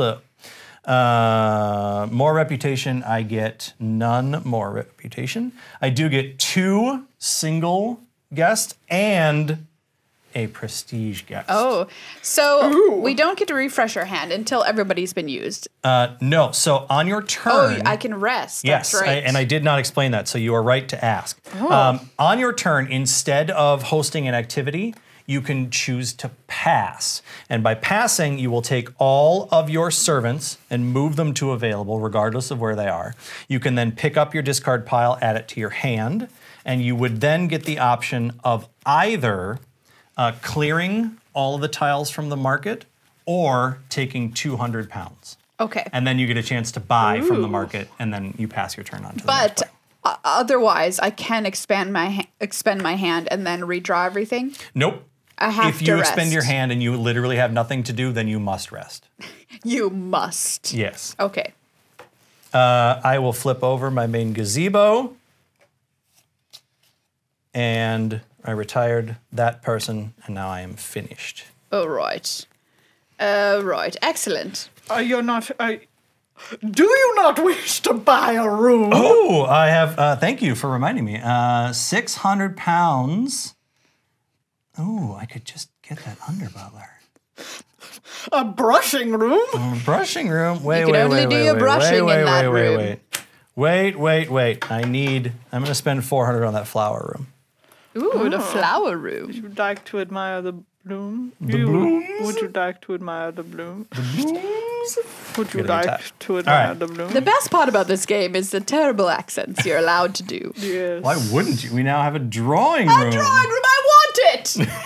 Speaker 1: Uh, more reputation, I get none more reputation. I do get two single guests and a prestige guest.
Speaker 3: Oh, so
Speaker 2: Ooh.
Speaker 3: we don't get to refresh our hand until everybody's been used.
Speaker 1: Uh, no, so on your turn, Oh.
Speaker 3: I can rest.
Speaker 1: Yes,
Speaker 3: That's right.
Speaker 1: I- and I did not explain that, so you are right to ask. Um, on your turn, instead of hosting an activity, you can choose to pass. And by passing, you will take all of your servants and move them to available, regardless of where they are. You can then pick up your discard pile, add it to your hand, and you would then get the option of either uh, clearing all of the tiles from the market or taking 200 pounds.
Speaker 3: Okay.
Speaker 1: And then you get a chance to buy from the market, and then you pass your turn on to the
Speaker 3: but
Speaker 1: player.
Speaker 3: uh, otherwise, I can expand my ha- expend my hand and then redraw everything.
Speaker 1: Nope.
Speaker 3: I have
Speaker 1: if
Speaker 3: to
Speaker 1: you expend your hand and you literally have nothing to do, then you must rest. (laughs)
Speaker 3: You must.
Speaker 1: Yes.
Speaker 3: Okay.
Speaker 1: Uh, I will flip over my main gazebo, and I retired that person, and now I am finished.
Speaker 3: All right. Uh, right. Excellent.
Speaker 2: Are you not? Are, do you not wish to buy a room?
Speaker 1: Oh, I have. Uh, thank you for reminding me. Uh, Six hundred pounds. Oh, I could just get that under butler.
Speaker 2: A brushing room?
Speaker 1: A brushing room. Wait,
Speaker 3: You can
Speaker 1: wait,
Speaker 3: only
Speaker 1: wait,
Speaker 3: do
Speaker 1: wait,
Speaker 3: your
Speaker 1: wait,
Speaker 3: brushing
Speaker 1: wait,
Speaker 3: in
Speaker 1: wait,
Speaker 3: that
Speaker 1: wait,
Speaker 3: room.
Speaker 1: wait. Wait, wait, wait. I need. I'm gonna spend 400 on that flower room.
Speaker 3: Ooh, the ah. flower room.
Speaker 2: Would you like to admire the bloom?
Speaker 1: The
Speaker 2: You-
Speaker 1: blooms?
Speaker 2: Would you like to admire the bloom? Would you like
Speaker 1: tired.
Speaker 2: to admire
Speaker 1: right.
Speaker 2: the bloom?
Speaker 3: The best part about this game is the terrible accents you're allowed to do.
Speaker 2: yes.
Speaker 1: Why wouldn't you? We now have a drawing room.
Speaker 3: A drawing room, I want it! (laughs)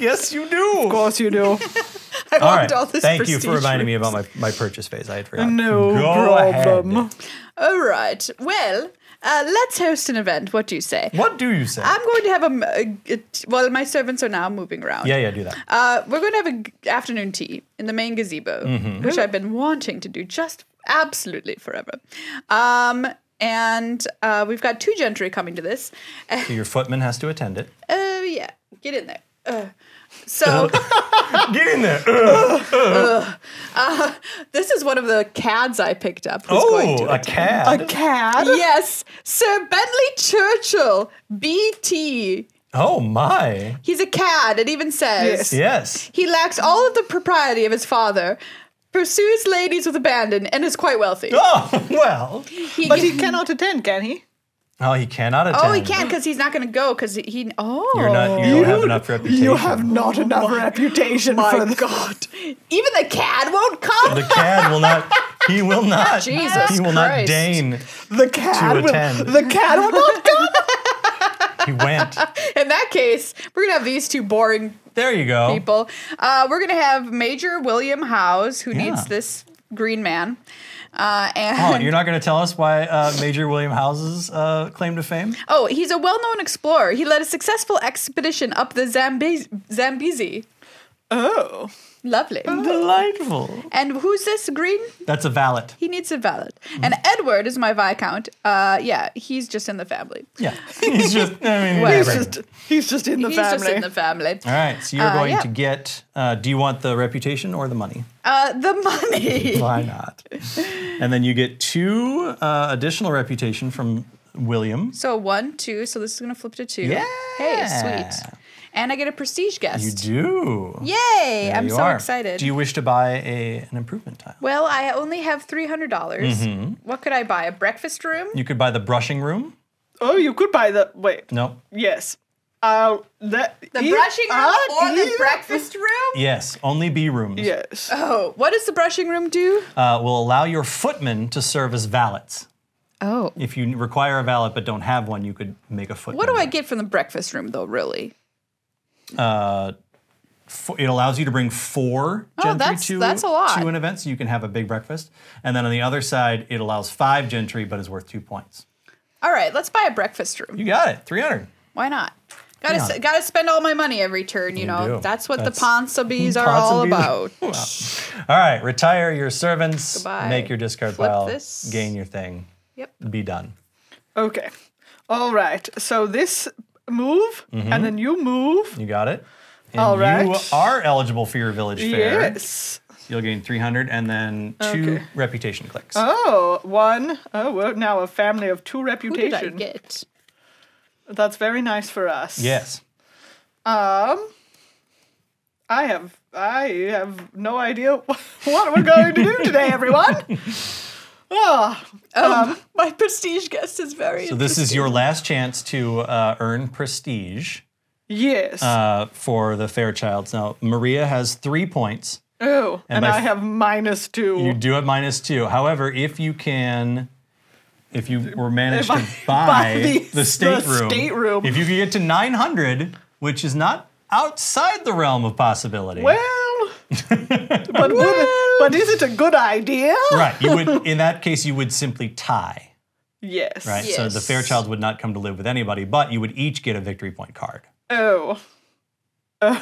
Speaker 1: Yes, you do.
Speaker 2: Of course you do. (laughs)
Speaker 3: I
Speaker 1: All
Speaker 3: want
Speaker 1: right.
Speaker 3: all this
Speaker 1: Thank you for
Speaker 3: prestige
Speaker 1: reminding me about my, my purchase phase. I had forgotten.
Speaker 2: no
Speaker 1: Go
Speaker 2: problem.
Speaker 1: ahead.
Speaker 3: All right. Well, uh, let's host an event. What do you say?
Speaker 1: What do you say?
Speaker 3: I'm going to have a. well, my servants are now moving around.
Speaker 1: yeah, yeah, do that.
Speaker 3: Uh, we're going to have an afternoon tea in the main gazebo,
Speaker 1: Mm-hmm.
Speaker 3: which I've been wanting to do just absolutely forever. Um, and uh, we've got two gentry coming to this.
Speaker 1: So your footman has to attend it.
Speaker 3: Oh yeah, get in there. Uh, so (laughs)
Speaker 1: Get in there. (laughs)
Speaker 3: this is one of the cads I picked up. Who's going
Speaker 1: oh,
Speaker 3: to
Speaker 1: a
Speaker 3: attend.
Speaker 1: cad.
Speaker 2: A cad.
Speaker 3: Yes, Sir Bentley Churchill, BT.
Speaker 1: Oh my.
Speaker 3: He's a cad. It even says
Speaker 2: Yes.
Speaker 1: Yes.
Speaker 3: he lacks all of the propriety of his father, pursues ladies with abandon, and is quite wealthy.
Speaker 1: Oh (laughs) well.
Speaker 3: He
Speaker 2: But
Speaker 3: gi-
Speaker 2: he cannot attend, can he?
Speaker 1: Oh, he cannot attend.
Speaker 3: Oh, he can't because he's not going to go because he. Oh,
Speaker 1: You're not. You don't have enough reputation.
Speaker 2: You have not enough reputation
Speaker 3: my
Speaker 2: for the
Speaker 3: God! Even the cad won't come.
Speaker 1: The cad will not. He will (laughs) not.
Speaker 3: Jesus
Speaker 1: He will not deign.
Speaker 2: the cat.
Speaker 1: To
Speaker 2: will,
Speaker 1: attend.
Speaker 2: The cat will not come. (laughs)
Speaker 1: He went. (laughs)
Speaker 3: In that case, we're gonna have these two boring
Speaker 1: There you go.
Speaker 3: people. Uh, we're gonna have Major William Howes, who
Speaker 1: Yeah.
Speaker 3: needs this green man, uh, and
Speaker 1: Oh, you're not going to tell us why uh, Major William House's uh, claim to fame?
Speaker 3: Oh, he's a well-known explorer. He led a successful expedition up the Zambi- Zambezi.
Speaker 2: Oh.
Speaker 3: Lovely.
Speaker 1: Delightful.
Speaker 3: And who's this green?
Speaker 1: That's a valet.
Speaker 3: He needs a valet. And Edward is my viscount. Uh, yeah, he's just in the family.
Speaker 1: Yeah. He's just. I mean, (laughs)
Speaker 3: Well,
Speaker 2: He's just he's just in the
Speaker 3: he's
Speaker 2: family.
Speaker 3: just in the family.
Speaker 1: All right. So you're
Speaker 3: Uh,
Speaker 1: going
Speaker 3: yeah.
Speaker 1: to get. Uh, do you want the reputation or the money?
Speaker 3: Uh, the money. (laughs)
Speaker 1: Why not? and then you get two uh, additional reputation from William.
Speaker 3: So one, two. So this is gonna flip to two.
Speaker 1: Yeah.
Speaker 3: Hey, sweet. And I get a prestige guest.
Speaker 1: You do.
Speaker 3: Yay!
Speaker 1: There
Speaker 3: I'm so
Speaker 1: are.
Speaker 3: excited.
Speaker 1: Do you wish to buy a an improvement tile?
Speaker 3: well, I only have three hundred dollars. What could I buy? A breakfast room?
Speaker 1: You could buy the brushing room.
Speaker 2: Oh, you could buy the wait.
Speaker 1: No.
Speaker 2: Yes. Uh, that
Speaker 3: The
Speaker 2: he-
Speaker 3: brushing room
Speaker 2: uh,
Speaker 3: or the
Speaker 2: he-
Speaker 3: breakfast room?
Speaker 1: Yes. Only B rooms.
Speaker 2: Yes.
Speaker 3: Oh, what does the brushing room do?
Speaker 1: Uh, will allow your footmen to serve as valets.
Speaker 3: Oh.
Speaker 1: If you require a valet but don't have one, you could make a footman.
Speaker 3: What do I get from the breakfast room, though, really?
Speaker 1: Uh, F- It allows you to bring four
Speaker 3: Oh,
Speaker 1: gentry
Speaker 3: that's-
Speaker 1: to,
Speaker 3: that's a lot.
Speaker 1: to an event, so you can have a big breakfast. And then on the other side, it allows five gentry, but is worth two points.
Speaker 3: All right, let's buy a breakfast room.
Speaker 1: You got it. 300.
Speaker 3: Why not? Gotta,
Speaker 1: Yeah.
Speaker 3: s- gotta spend all my money every turn, you,
Speaker 1: You
Speaker 3: know.
Speaker 1: do.
Speaker 3: That's what
Speaker 1: That's-
Speaker 3: the Ponsonbys are all about. (laughs)
Speaker 1: Ponsonbys. All right, retire your servants,
Speaker 3: Goodbye.
Speaker 1: make your discard
Speaker 3: Flip
Speaker 1: pile,
Speaker 3: this.
Speaker 1: gain your thing,
Speaker 3: Yep.
Speaker 1: be done.
Speaker 2: Okay. All right. So this move,
Speaker 1: Mm-hmm.
Speaker 2: and then you move.
Speaker 1: You got it? And
Speaker 2: All right.
Speaker 1: You are eligible for your village fair.
Speaker 2: Yes.
Speaker 1: You'll gain 300 and then two
Speaker 2: Okay.
Speaker 1: reputation clicks.
Speaker 2: Oh, one. Oh, we're now a family of two reputation.
Speaker 3: Who did I
Speaker 2: reputation.
Speaker 3: get?
Speaker 2: That's very nice for us.
Speaker 1: yes.
Speaker 2: Um, I have I have no idea (laughs) what we're going to do today, everyone. (laughs) Oh,
Speaker 3: Um, (laughs) my prestige guest is very.
Speaker 1: So this is your last chance to uh, earn prestige
Speaker 2: yes.
Speaker 1: uh, for the Fairchilds. Now, Maria has three points.
Speaker 2: oh, and,
Speaker 1: my
Speaker 2: I
Speaker 1: f-
Speaker 2: have minus two.
Speaker 1: You do have minus two. However, if you can, if you were managed
Speaker 2: If
Speaker 1: to
Speaker 2: I (laughs)
Speaker 1: buy
Speaker 2: buy the-
Speaker 1: the stateroom,
Speaker 2: the stateroom.
Speaker 1: if you could get to 900, which is not outside the realm of possibility.
Speaker 2: well, (laughs) but would, but is it a good idea?
Speaker 1: right, you would in that case you would simply tie.
Speaker 2: Yes.
Speaker 1: Right, so the
Speaker 3: Yes.
Speaker 1: Fairchilds would not come to live with anybody, but you would each get a victory point card.
Speaker 2: Oh. Uh,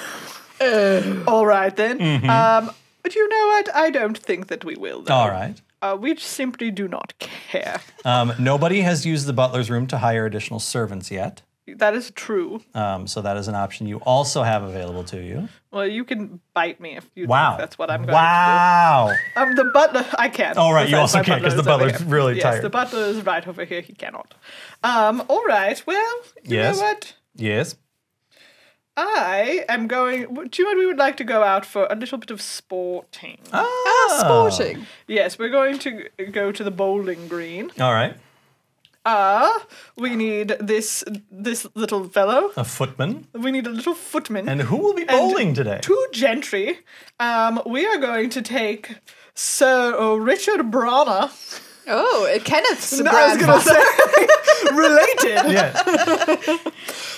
Speaker 2: all right then.
Speaker 1: Mm-hmm.
Speaker 2: Um, but you know what? I don't think that we will. Though.
Speaker 1: All right.
Speaker 2: Uh, we simply do not care.
Speaker 1: Um, nobody has used the butler's room to hire additional servants yet.
Speaker 2: That is true.
Speaker 1: Um, so that is an option you also have available to you.
Speaker 2: Well, you can bite me if you
Speaker 1: Wow.
Speaker 2: think that's what I'm going
Speaker 1: wow.
Speaker 2: to do. Wow. Um, the butler, I can't.
Speaker 1: Oh, right, you also can't
Speaker 2: because
Speaker 1: the butler's
Speaker 2: here.
Speaker 1: really
Speaker 2: yes,
Speaker 1: tired.
Speaker 2: the butler is right over here. He cannot. Um, all right. Well, you
Speaker 1: Yes.
Speaker 2: know what?
Speaker 1: Yes.
Speaker 2: I am going. Do you know we would like to go out for a little bit of sporting?
Speaker 3: Ah, sporting.
Speaker 2: Yes, we're going to go to the bowling green.
Speaker 1: All right.
Speaker 2: Uh, we need this this little fellow.
Speaker 1: A footman.
Speaker 2: We need a little footman.
Speaker 1: And who will be bowling today?
Speaker 2: Two gentry. Um, we are going to take Sir Richard Bronner.
Speaker 3: Oh, it Kenneth's
Speaker 2: No, I was gonna say (laughs) related. (laughs)
Speaker 1: Yes.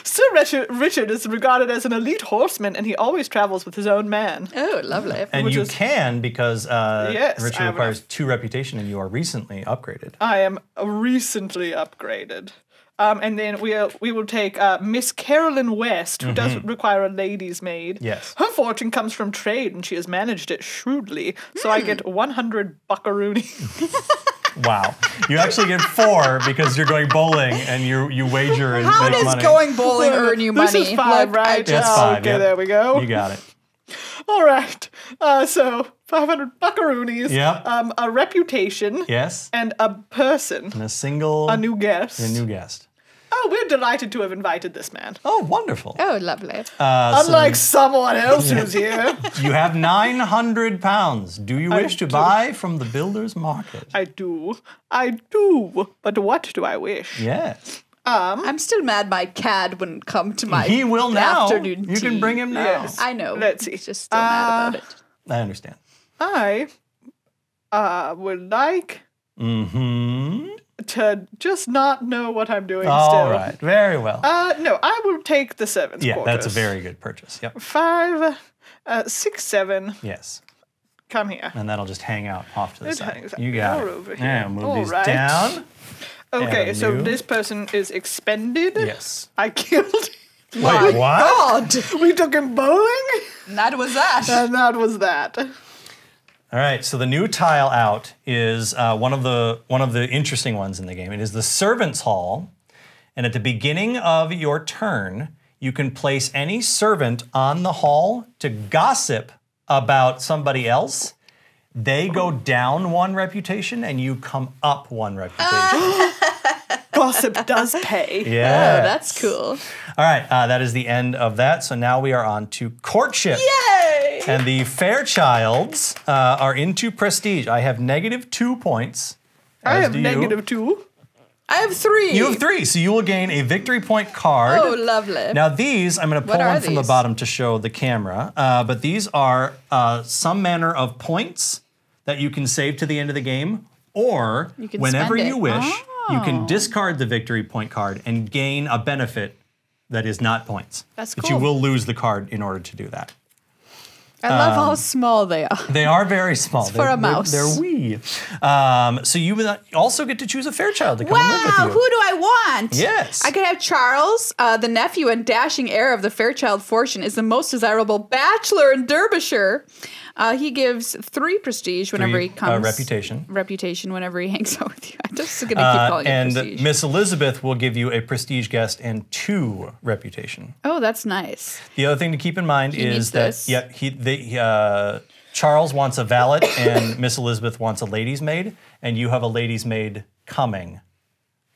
Speaker 2: Sir Richard, Richard is regarded as an elite horseman, and he always travels with his own man.
Speaker 3: Oh, lovely.
Speaker 1: And
Speaker 2: Which
Speaker 1: you
Speaker 2: is-
Speaker 1: can because uh,
Speaker 2: Yes,
Speaker 1: Richard
Speaker 2: I have
Speaker 1: requires two reputation and you are recently upgraded.
Speaker 2: I am recently upgraded. Um, and then we uh, we will take uh, Miss Carolyn West, who doesn't require a lady's maid.
Speaker 1: Mm-hmm. Yes.
Speaker 2: Her fortune comes from trade, and she has managed it shrewdly. So I get 100 buckaroonies. (laughs)
Speaker 1: Wow. You actually get four because you're going bowling and you you wager and
Speaker 3: How
Speaker 1: make
Speaker 3: does
Speaker 1: money.
Speaker 3: going bowling earn you money?
Speaker 2: This is five,
Speaker 3: Like, I
Speaker 2: right?
Speaker 1: That's
Speaker 2: Oh,
Speaker 1: five.
Speaker 2: Okay,
Speaker 1: yep.
Speaker 2: there we go.
Speaker 1: You got it. (laughs)
Speaker 2: All right. Uh, so 500 buckaroonies.
Speaker 1: Yep.
Speaker 2: Um, a reputation.
Speaker 1: Yes.
Speaker 2: And a person.
Speaker 1: And a single
Speaker 2: A new guest.
Speaker 1: a new guest.
Speaker 2: Oh, we're delighted to have invited this man.
Speaker 1: Oh, wonderful.
Speaker 3: Oh, lovely.
Speaker 1: Uh, so
Speaker 2: Unlike someone else who's here. (laughs)
Speaker 1: you have 900 pounds. Do you
Speaker 2: I
Speaker 1: wish to
Speaker 2: do.
Speaker 1: buy from the builder's market?
Speaker 2: I do. I do. But what do I wish?
Speaker 1: Yes.
Speaker 3: Um, I'm still mad my cad wouldn't come to my
Speaker 1: He will now.
Speaker 3: afternoon
Speaker 1: You can bring him now.
Speaker 2: Yes.
Speaker 3: I know.
Speaker 2: Let's see.
Speaker 3: He's just still mad about it.
Speaker 1: I understand.
Speaker 2: I uh, would like
Speaker 1: Mm-hmm.
Speaker 2: To just not know what I'm doing
Speaker 1: All
Speaker 2: still.
Speaker 1: right. Very well.
Speaker 2: Uh, no, I will take the servants'
Speaker 1: yeah,
Speaker 2: quarters.
Speaker 1: that's a very good purchase. Yep.
Speaker 2: Five, uh, six, seven.
Speaker 1: Yes.
Speaker 2: Come here.
Speaker 1: And that'll just hang out off to the
Speaker 2: It
Speaker 1: side.
Speaker 2: hangs
Speaker 1: You got
Speaker 2: more
Speaker 1: it.
Speaker 2: over here.
Speaker 1: Yeah, move
Speaker 2: All
Speaker 1: these
Speaker 2: right.
Speaker 1: down.
Speaker 2: Okay, so
Speaker 1: you.
Speaker 2: this person is expended.
Speaker 1: Yes.
Speaker 2: I killed.
Speaker 1: Wait,
Speaker 3: My
Speaker 1: what?
Speaker 3: God,
Speaker 2: we took him bowling,
Speaker 3: that was that.
Speaker 2: and that was that.
Speaker 1: All right, so the new tile out is uh, one of the one of the interesting ones in the game. It is the servants' hall, and at the beginning of your turn, you can place any servant on the hall to gossip about somebody else. They go down one reputation, and you come up one reputation. (gasps) (laughs)
Speaker 2: Gossip does pay.
Speaker 1: yeah, (laughs)
Speaker 3: Oh, that's cool.
Speaker 1: All right, uh, that is the end of that. So now we are on to courtship.
Speaker 3: Yay!
Speaker 1: And the Fairchilds uh, are into prestige. I have negative two points.
Speaker 2: I have
Speaker 1: do you.
Speaker 2: negative two.
Speaker 3: I have three.
Speaker 1: You have three, so you will gain a victory point card.
Speaker 3: Oh, lovely.
Speaker 1: Now these, I'm going to pull
Speaker 3: What are
Speaker 1: one from the bottom to show the camera, uh, but these are uh, some manner of points that you can save to the end of the game, or
Speaker 3: You
Speaker 1: whenever you
Speaker 3: it.
Speaker 1: wish, you can
Speaker 3: Oh.
Speaker 1: discard the victory point card and gain a benefit that is not points.
Speaker 3: That's cool.
Speaker 1: But you will lose the card in order to do that.
Speaker 3: I love how
Speaker 1: um,
Speaker 3: small they are.
Speaker 1: They are very small.
Speaker 3: for
Speaker 1: They're-
Speaker 3: a mouse.
Speaker 1: They're, they're wee. Um, so you also get to choose a Fairchild to come and live
Speaker 3: Wow, who do I want?
Speaker 1: Yes.
Speaker 3: I could have Charles, uh, the nephew and dashing heir of the Fairchild fortune, is the most desirable bachelor in Derbyshire. Uh, he gives three prestige whenever
Speaker 1: Three,
Speaker 3: he
Speaker 1: uh,
Speaker 3: comes.
Speaker 1: reputation.
Speaker 3: Reputation whenever he (laughs) hangs out with you. I'm just gonna keep
Speaker 1: Uh,
Speaker 3: calling
Speaker 1: and
Speaker 3: it prestige.
Speaker 1: Miss Elizabeth will give you a prestige guest and two reputation.
Speaker 3: oh, that's nice.
Speaker 1: The other thing to keep in mind
Speaker 3: He
Speaker 1: is that
Speaker 3: this.
Speaker 1: yep, he they, uh, Charles wants a valet and Miss Elizabeth wants a lady's maid, and you have a lady's maid coming,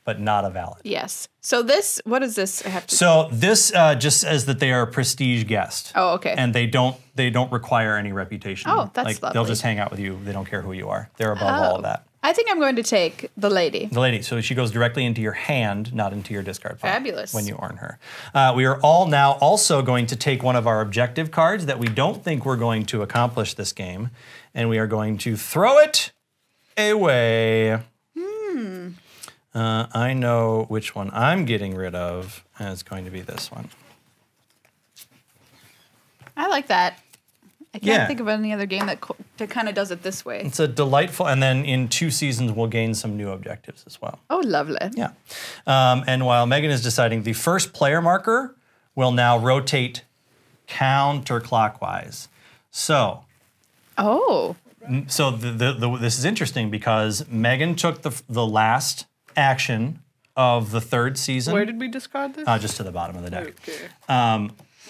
Speaker 1: but not a valet.
Speaker 3: Yes. So this, what is this? Have to.
Speaker 1: So this uh, just says that they are a prestige guest.
Speaker 3: Oh, okay.
Speaker 1: And they don't they don't require any reputation.
Speaker 3: Oh, that's
Speaker 1: like they'll just hang out with you. They don't care who you are. They're above all of
Speaker 3: Oh.
Speaker 1: that.
Speaker 3: I think I'm going to take the lady.
Speaker 1: The lady, so she goes directly into your hand, not into your discard pile.
Speaker 3: Fabulous.
Speaker 1: When you earn her. Uh, we are all now also going to take one of our objective cards that we don't think we're going to accomplish this game, and we are going to throw it away.
Speaker 3: Hmm.
Speaker 1: Uh, I know which one I'm getting rid of, and it's going to be this one.
Speaker 3: I like that. I can't
Speaker 1: Yeah.
Speaker 3: think of any other game that, that kind of does it this way.
Speaker 1: It's a delightful, and then in two seasons, we'll gain some new objectives as well.
Speaker 3: Oh, lovely.
Speaker 1: Yeah. Um, and while Meghan is deciding, the first player marker will now rotate counterclockwise. So,
Speaker 3: Oh,
Speaker 1: so the, the, the, this is interesting because Meghan took the, the last action of the third season.
Speaker 2: Where did we discard this?
Speaker 1: uh, just to the bottom of the deck.
Speaker 2: okay.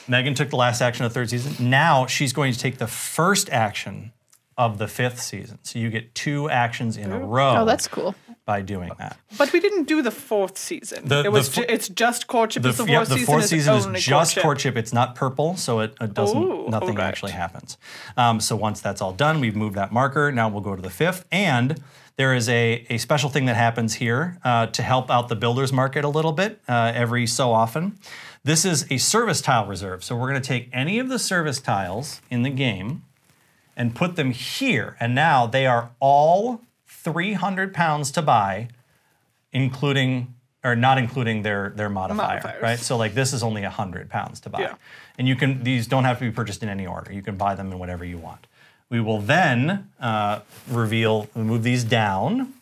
Speaker 1: Meghan took the last action of the third season. Now she's going to take the first action of the fifth season. So you get two actions in a row.
Speaker 3: oh, that's cool.
Speaker 1: by doing that.
Speaker 2: But we didn't do the fourth season.
Speaker 1: The-
Speaker 2: it was
Speaker 1: the
Speaker 2: ju- it's just courtship.
Speaker 1: The,
Speaker 2: is the
Speaker 1: yep,
Speaker 2: fourth
Speaker 1: the
Speaker 2: season.
Speaker 1: fourth
Speaker 2: is
Speaker 1: season is
Speaker 2: only
Speaker 1: just courtship. It's not purple, so it, it doesn't.
Speaker 2: Ooh,
Speaker 1: nothing
Speaker 2: alright.
Speaker 1: actually happens. Um, so once that's all done, we've moved that marker. Now we'll go to the fifth, and there is a, a special thing that happens here uh, to help out the builders market a little bit uh, every so often. This is a service tile reserve. So we're going to take any of the service tiles in the game and put them here, and now they are all 300 pounds to buy including or not including their their modifier,
Speaker 2: Modifiers.
Speaker 1: right? So like this is only 100 pounds to buy.
Speaker 2: Yeah.
Speaker 1: And you can these don't have to be purchased in any order. You can buy them in whatever you want. We will then uh, reveal move these down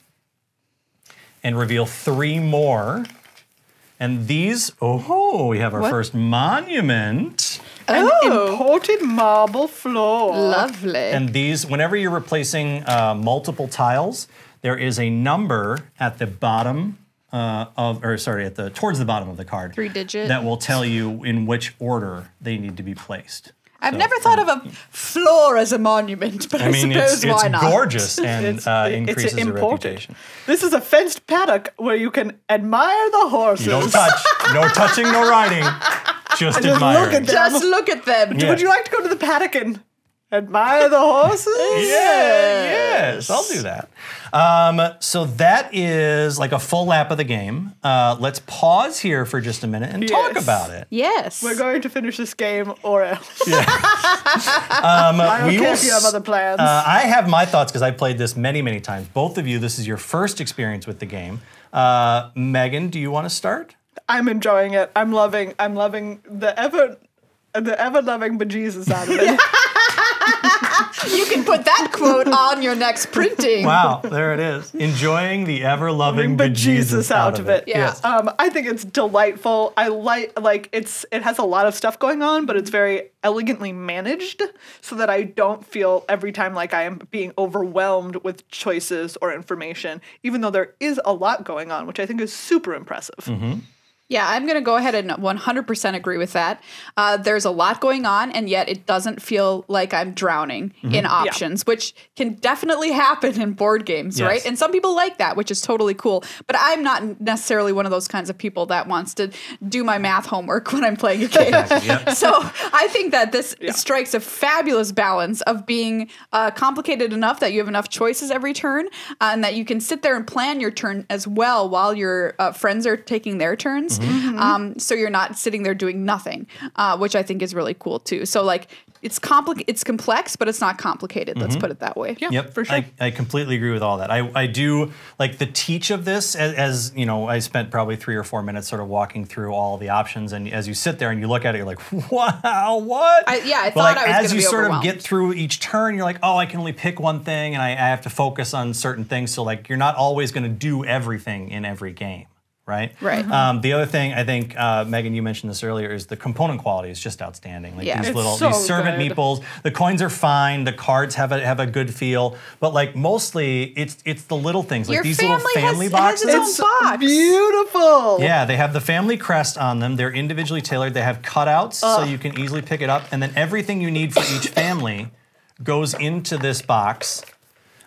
Speaker 1: and reveal three more. And these, oh, we have our
Speaker 3: What?
Speaker 1: first monument.
Speaker 2: An
Speaker 3: Oh.
Speaker 2: imported marble floor.
Speaker 3: Lovely.
Speaker 1: And these, whenever you're replacing uh, multiple tiles, there is a number at the bottom uh, of, or sorry, at the towards the bottom of the card.
Speaker 3: Three digit.
Speaker 1: That will tell you in which order they need to be placed.
Speaker 3: I've
Speaker 1: So-
Speaker 3: never thought of a floor as a monument, but I,
Speaker 1: I mean,
Speaker 3: suppose
Speaker 1: it's,
Speaker 3: why
Speaker 1: it's
Speaker 3: not?
Speaker 1: gorgeous (laughs) and
Speaker 2: It's-
Speaker 1: uh,
Speaker 2: it's
Speaker 1: increases the reputation.
Speaker 2: This is a fenced paddock where you can admire the horses.
Speaker 1: No touch, no touching, no riding, (laughs) just
Speaker 2: Just look at them.
Speaker 3: Just look at them.
Speaker 1: Yeah.
Speaker 2: Would you like to go to the paddock and admire the horses? (laughs)
Speaker 1: Yeah, yes, I'll do that. Um, so that is like a full lap of the game. Uh, let's pause here for just a minute and talk about it.
Speaker 3: Yes.
Speaker 2: We're going to finish this game or else. (laughs)
Speaker 1: Um,
Speaker 2: I don't
Speaker 1: we
Speaker 2: care
Speaker 1: will
Speaker 2: if you have other plans.
Speaker 1: Uh, I have my thoughts because I've played this many, many times. Both of you, this is your first experience with the game. Uh, Meghan, do you want to start?
Speaker 2: I'm enjoying it. I'm loving. I'm loving the ever, the ever loving bejesus out of it. (laughs) (laughs)
Speaker 3: you can put that quote on your next printing.
Speaker 1: Wow, there it is. Enjoying the ever loving
Speaker 2: bejesus Jesus out of it.
Speaker 3: Yeah.
Speaker 1: Yes.
Speaker 2: Um, I think it's delightful. I like like it's it has a lot of stuff going on, but it's very elegantly managed so that I don't feel every time like I am being overwhelmed with choices or information, even though there is a lot going on, which I think is super impressive.
Speaker 3: Yeah, I'm going to go ahead and 100% agree with that. Uh, there's a lot going on, and yet it doesn't feel like I'm drowning
Speaker 1: Mm-hmm.
Speaker 3: in options, which can definitely happen in board games,
Speaker 1: Yes.
Speaker 3: right? And some people like that, which is totally cool. But I'm not necessarily one of those kinds of people that wants to do my math homework (laughs) when I'm playing a game. (laughs) So I think that this strikes a fabulous balance of being uh, complicated enough that you have enough choices every turn, uh, and that you can sit there and plan your turn as well while your uh, friends are taking their turns. Um, so you're not sitting there doing nothing, uh, which I think is really cool too. So like it's compli- it's complex, but it's not complicated. Let's put it that way.
Speaker 2: Yeah,
Speaker 1: Yep,
Speaker 2: for sure.
Speaker 1: I, I completely agree with all that. I, I do like the teach of this as, as you know. I spent probably three or four minutes sort of walking through all the options, and as you sit there and you look at it, you're like, (laughs) wow, what?
Speaker 3: I- yeah, I
Speaker 1: but
Speaker 3: thought
Speaker 1: like
Speaker 3: I was
Speaker 1: as you
Speaker 3: be
Speaker 1: sort of get through each turn, you're like, oh, I can only pick one thing, and I, I have to focus on certain things. So like, you're not always going to do everything in every game. Right.
Speaker 3: Right.
Speaker 1: Um, the other thing I think, uh, Meghan, you mentioned this earlier, is the component quality is just outstanding. Like
Speaker 3: Yeah.
Speaker 1: these
Speaker 3: It's
Speaker 1: little
Speaker 2: so
Speaker 1: these servant
Speaker 2: good.
Speaker 1: meeples, the coins are fine. The cards have a have a good feel, but like mostly, it's it's the little things like
Speaker 3: Your
Speaker 1: these
Speaker 3: family
Speaker 1: little family
Speaker 3: has- has
Speaker 1: boxes.
Speaker 3: its own
Speaker 2: It's
Speaker 3: box.
Speaker 2: beautiful.
Speaker 1: yeah, they have the family crest on them. They're individually tailored. They have cutouts so you can easily pick it up, and then everything you need for each family goes into this box.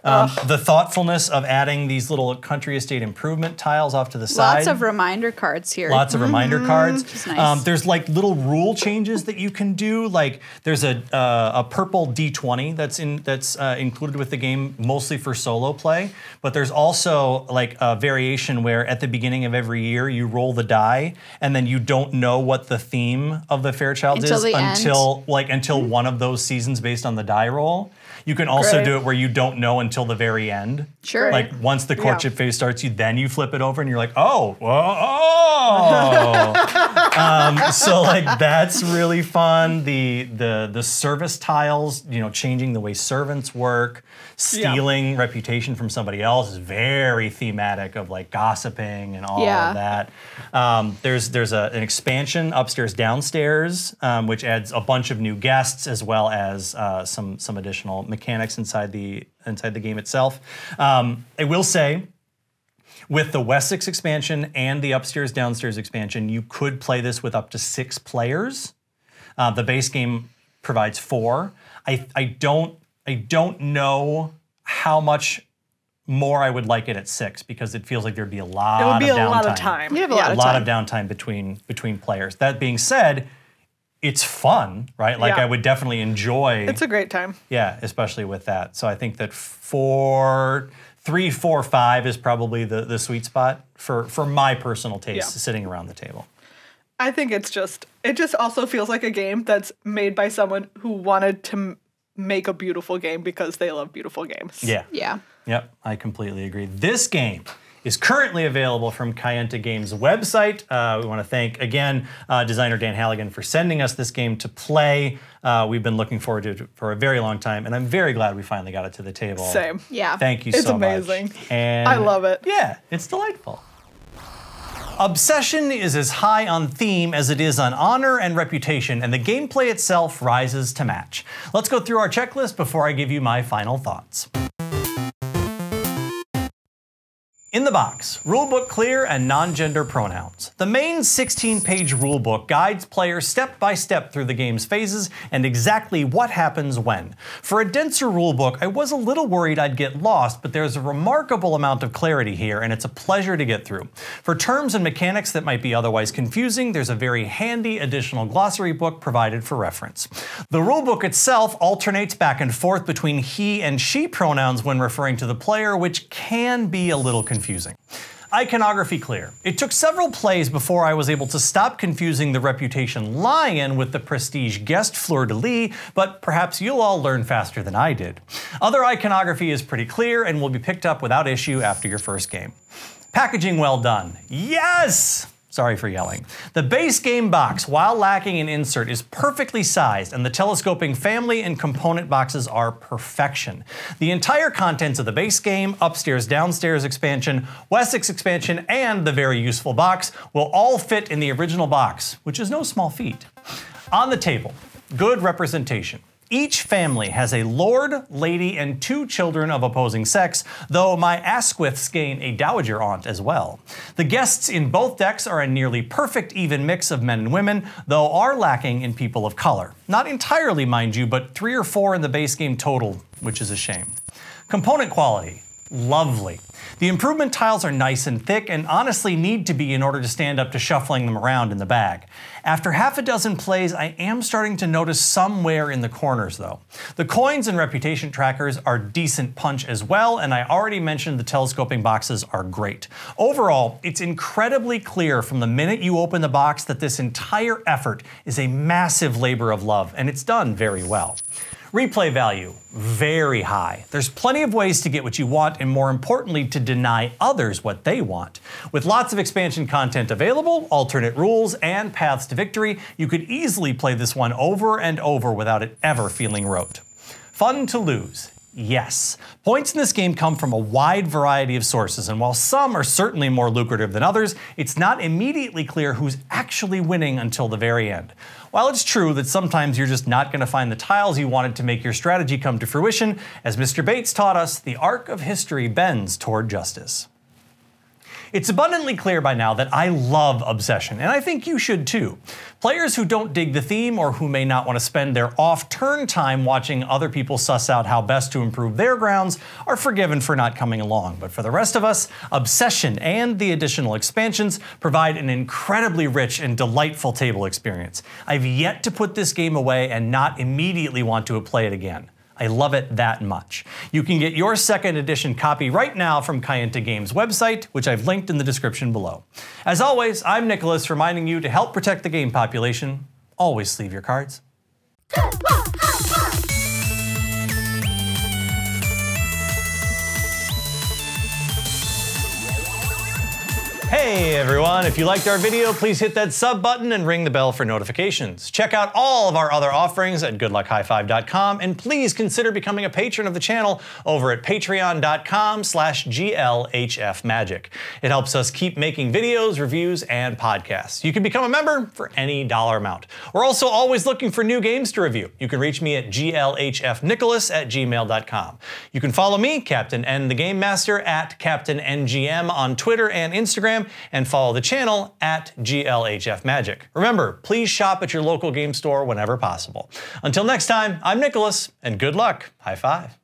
Speaker 1: Um, the thoughtfulness of adding these little country estate improvement tiles off to the side.
Speaker 3: Lots of reminder cards here.
Speaker 1: Lots of reminder cards.
Speaker 3: is nice.
Speaker 1: Um, there's like little rule changes that you can do. Like there's a uh, a purple D20 that's in that's uh, included with the game, mostly for solo play. But there's also like a variation where at the beginning of every year you roll the die, and then you don't know what the theme of the Fairchild
Speaker 3: Until
Speaker 1: is
Speaker 3: the end.
Speaker 1: until like until one of those seasons based on the die roll. You can also
Speaker 2: Great.
Speaker 1: do it where you don't know until the very end.
Speaker 3: Sure.
Speaker 1: Like once the courtship phase starts, you then you flip it over and you're like, oh, oh. (laughs) um, so like that's really fun. The the the service tiles, you know, changing the way servants work, stealing reputation from somebody else is very thematic of like gossiping and all
Speaker 3: Yeah.
Speaker 1: of that. Um, there's there's a, an expansion upstairs downstairs, um, which adds a bunch of new guests as well as uh, some some additional mechanics inside the inside the game itself. Um, I will say. With the Wessex expansion and the upstairs downstairs expansion, you could play this with up to six players. Uh, the base game provides four. I, I don't I don't know how much more I would like it at six because it feels like there'd be a lot.
Speaker 2: It would be
Speaker 1: of
Speaker 2: a lot of
Speaker 1: downtime.
Speaker 2: time.
Speaker 3: You have a
Speaker 2: Yeah.
Speaker 3: lot
Speaker 1: a
Speaker 3: of
Speaker 1: lot
Speaker 3: time.
Speaker 1: of downtime between between players. That being said, it's fun, right? Like
Speaker 2: Yeah.
Speaker 1: I would definitely enjoy.
Speaker 2: It's a great time.
Speaker 1: yeah, especially with that. So I think that four, three, four, five is probably the the sweet spot for for my personal taste
Speaker 2: Yeah.
Speaker 1: sitting around the table.
Speaker 2: I think it's just it just also feels like a game that's made by someone who wanted to m- make a beautiful game because they love beautiful games.
Speaker 1: Yeah.
Speaker 3: Yeah.
Speaker 1: Yep, I completely agree. This game is currently available from Kayenta Games' website. Uh, we want to thank again uh, designer Dan Hallegan for sending us this game to play. Uh, we've been looking forward to it for a very long time, and I'm very glad we finally got it to the table.
Speaker 2: Same.
Speaker 3: Yeah.
Speaker 1: Thank you
Speaker 2: It's
Speaker 1: so
Speaker 2: amazing.
Speaker 1: much. It's amazing. And
Speaker 2: I love it.
Speaker 1: Yeah, it's delightful. Obsession is as high on theme as it is on honor and reputation, and the gameplay itself rises to match. Let's go through our checklist before I give you my final thoughts. In the box, rulebook clear and non-gender pronouns. The main 16-page rulebook guides players step by step through the game's phases and exactly what happens when. For a denser rulebook, I was a little worried I'd get lost, but there's a remarkable amount of clarity here and it's a pleasure to get through. For terms and mechanics that might be otherwise confusing, there's a very handy additional glossary book provided for reference. The rulebook itself alternates back and forth between he and she pronouns when referring to the player, which can be a little confusing. Iconography clear. It took several plays before I was able to stop confusing the reputation lion with the prestige guest fleur de lis, but perhaps you'll all learn faster than I did. Other iconography is pretty clear and will be picked up without issue after your first game. Packaging well done. Yes! Sorry for yelling. The base game box, while lacking an insert, is perfectly sized, and the telescoping family and component boxes are perfection. The entire contents of the base game, upstairs downstairs expansion, Wessex expansion, and the very useful box will all fit in the original box, which is no small feat. On the table, good representation. Each family has a lord, lady, and two children of opposing sex, though my Asquiths gain a dowager aunt as well. The guests in both decks are a nearly perfect even mix of men and women, though are lacking in people of color. Not entirely, mind you, but three or four in the base game total, which is a shame. Component quality, lovely. The improvement tiles are nice and thick and honestly need to be in order to stand up to shuffling them around in the bag. After half a dozen plays, I am starting to notice some wear in the corners though. The coins and reputation trackers are decent punch as well, and I already mentioned the telescoping boxes are great. Overall, it's incredibly clear from the minute you open the box that this entire effort is a massive labor of love, and it's done very well. Replay value, very high. There's plenty of ways to get what you want, and more importantly, to deny others what they want. With lots of expansion content available, alternate rules, and paths to victory, you could easily play this one over and over without it ever feeling rote. Fun to lose. Yes. Points in this game come from a wide variety of sources, and while some are certainly more lucrative than others, it's not immediately clear who's actually winning until the very end. While it's true that sometimes you're just not going to find the tiles you wanted to make your strategy come to fruition, as Mr. Bates taught us, the arc of history bends toward justice. It's abundantly clear by now that I love Obsession, and I think you should too. Players who don't dig the theme or who may not want to spend their off turn time watching other people suss out how best to improve their grounds are forgiven for not coming along. But for the rest of us, Obsession and the additional expansions provide an incredibly rich and delightful table experience. I've yet to put this game away and not immediately want to play it again. I love it that much. You can get your second edition copy right now from Kayenta Games website, which I've linked in the description below. As always, I'm Nicholas reminding you to help protect the game population, always sleeve your cards. Hey everyone, if you liked our video, please hit that sub button and ring the bell for notifications. Check out all of our other offerings at goodluckhighfive.com and please consider becoming a patron of the channel over at patreon.com slash glhfmagic. It helps us keep making videos, reviews, and podcasts. You can become a member for any dollar amount. We're also always looking for new games to review. You can reach me at glhfnicholas at gmail.com. You can follow me, Captain N the Game Master, at Captain NGM on Twitter and Instagram and follow the channel at GLHF Magic. Remember, please shop at your local game store whenever possible. Until next time, I'm Nicholas, and good luck. High five.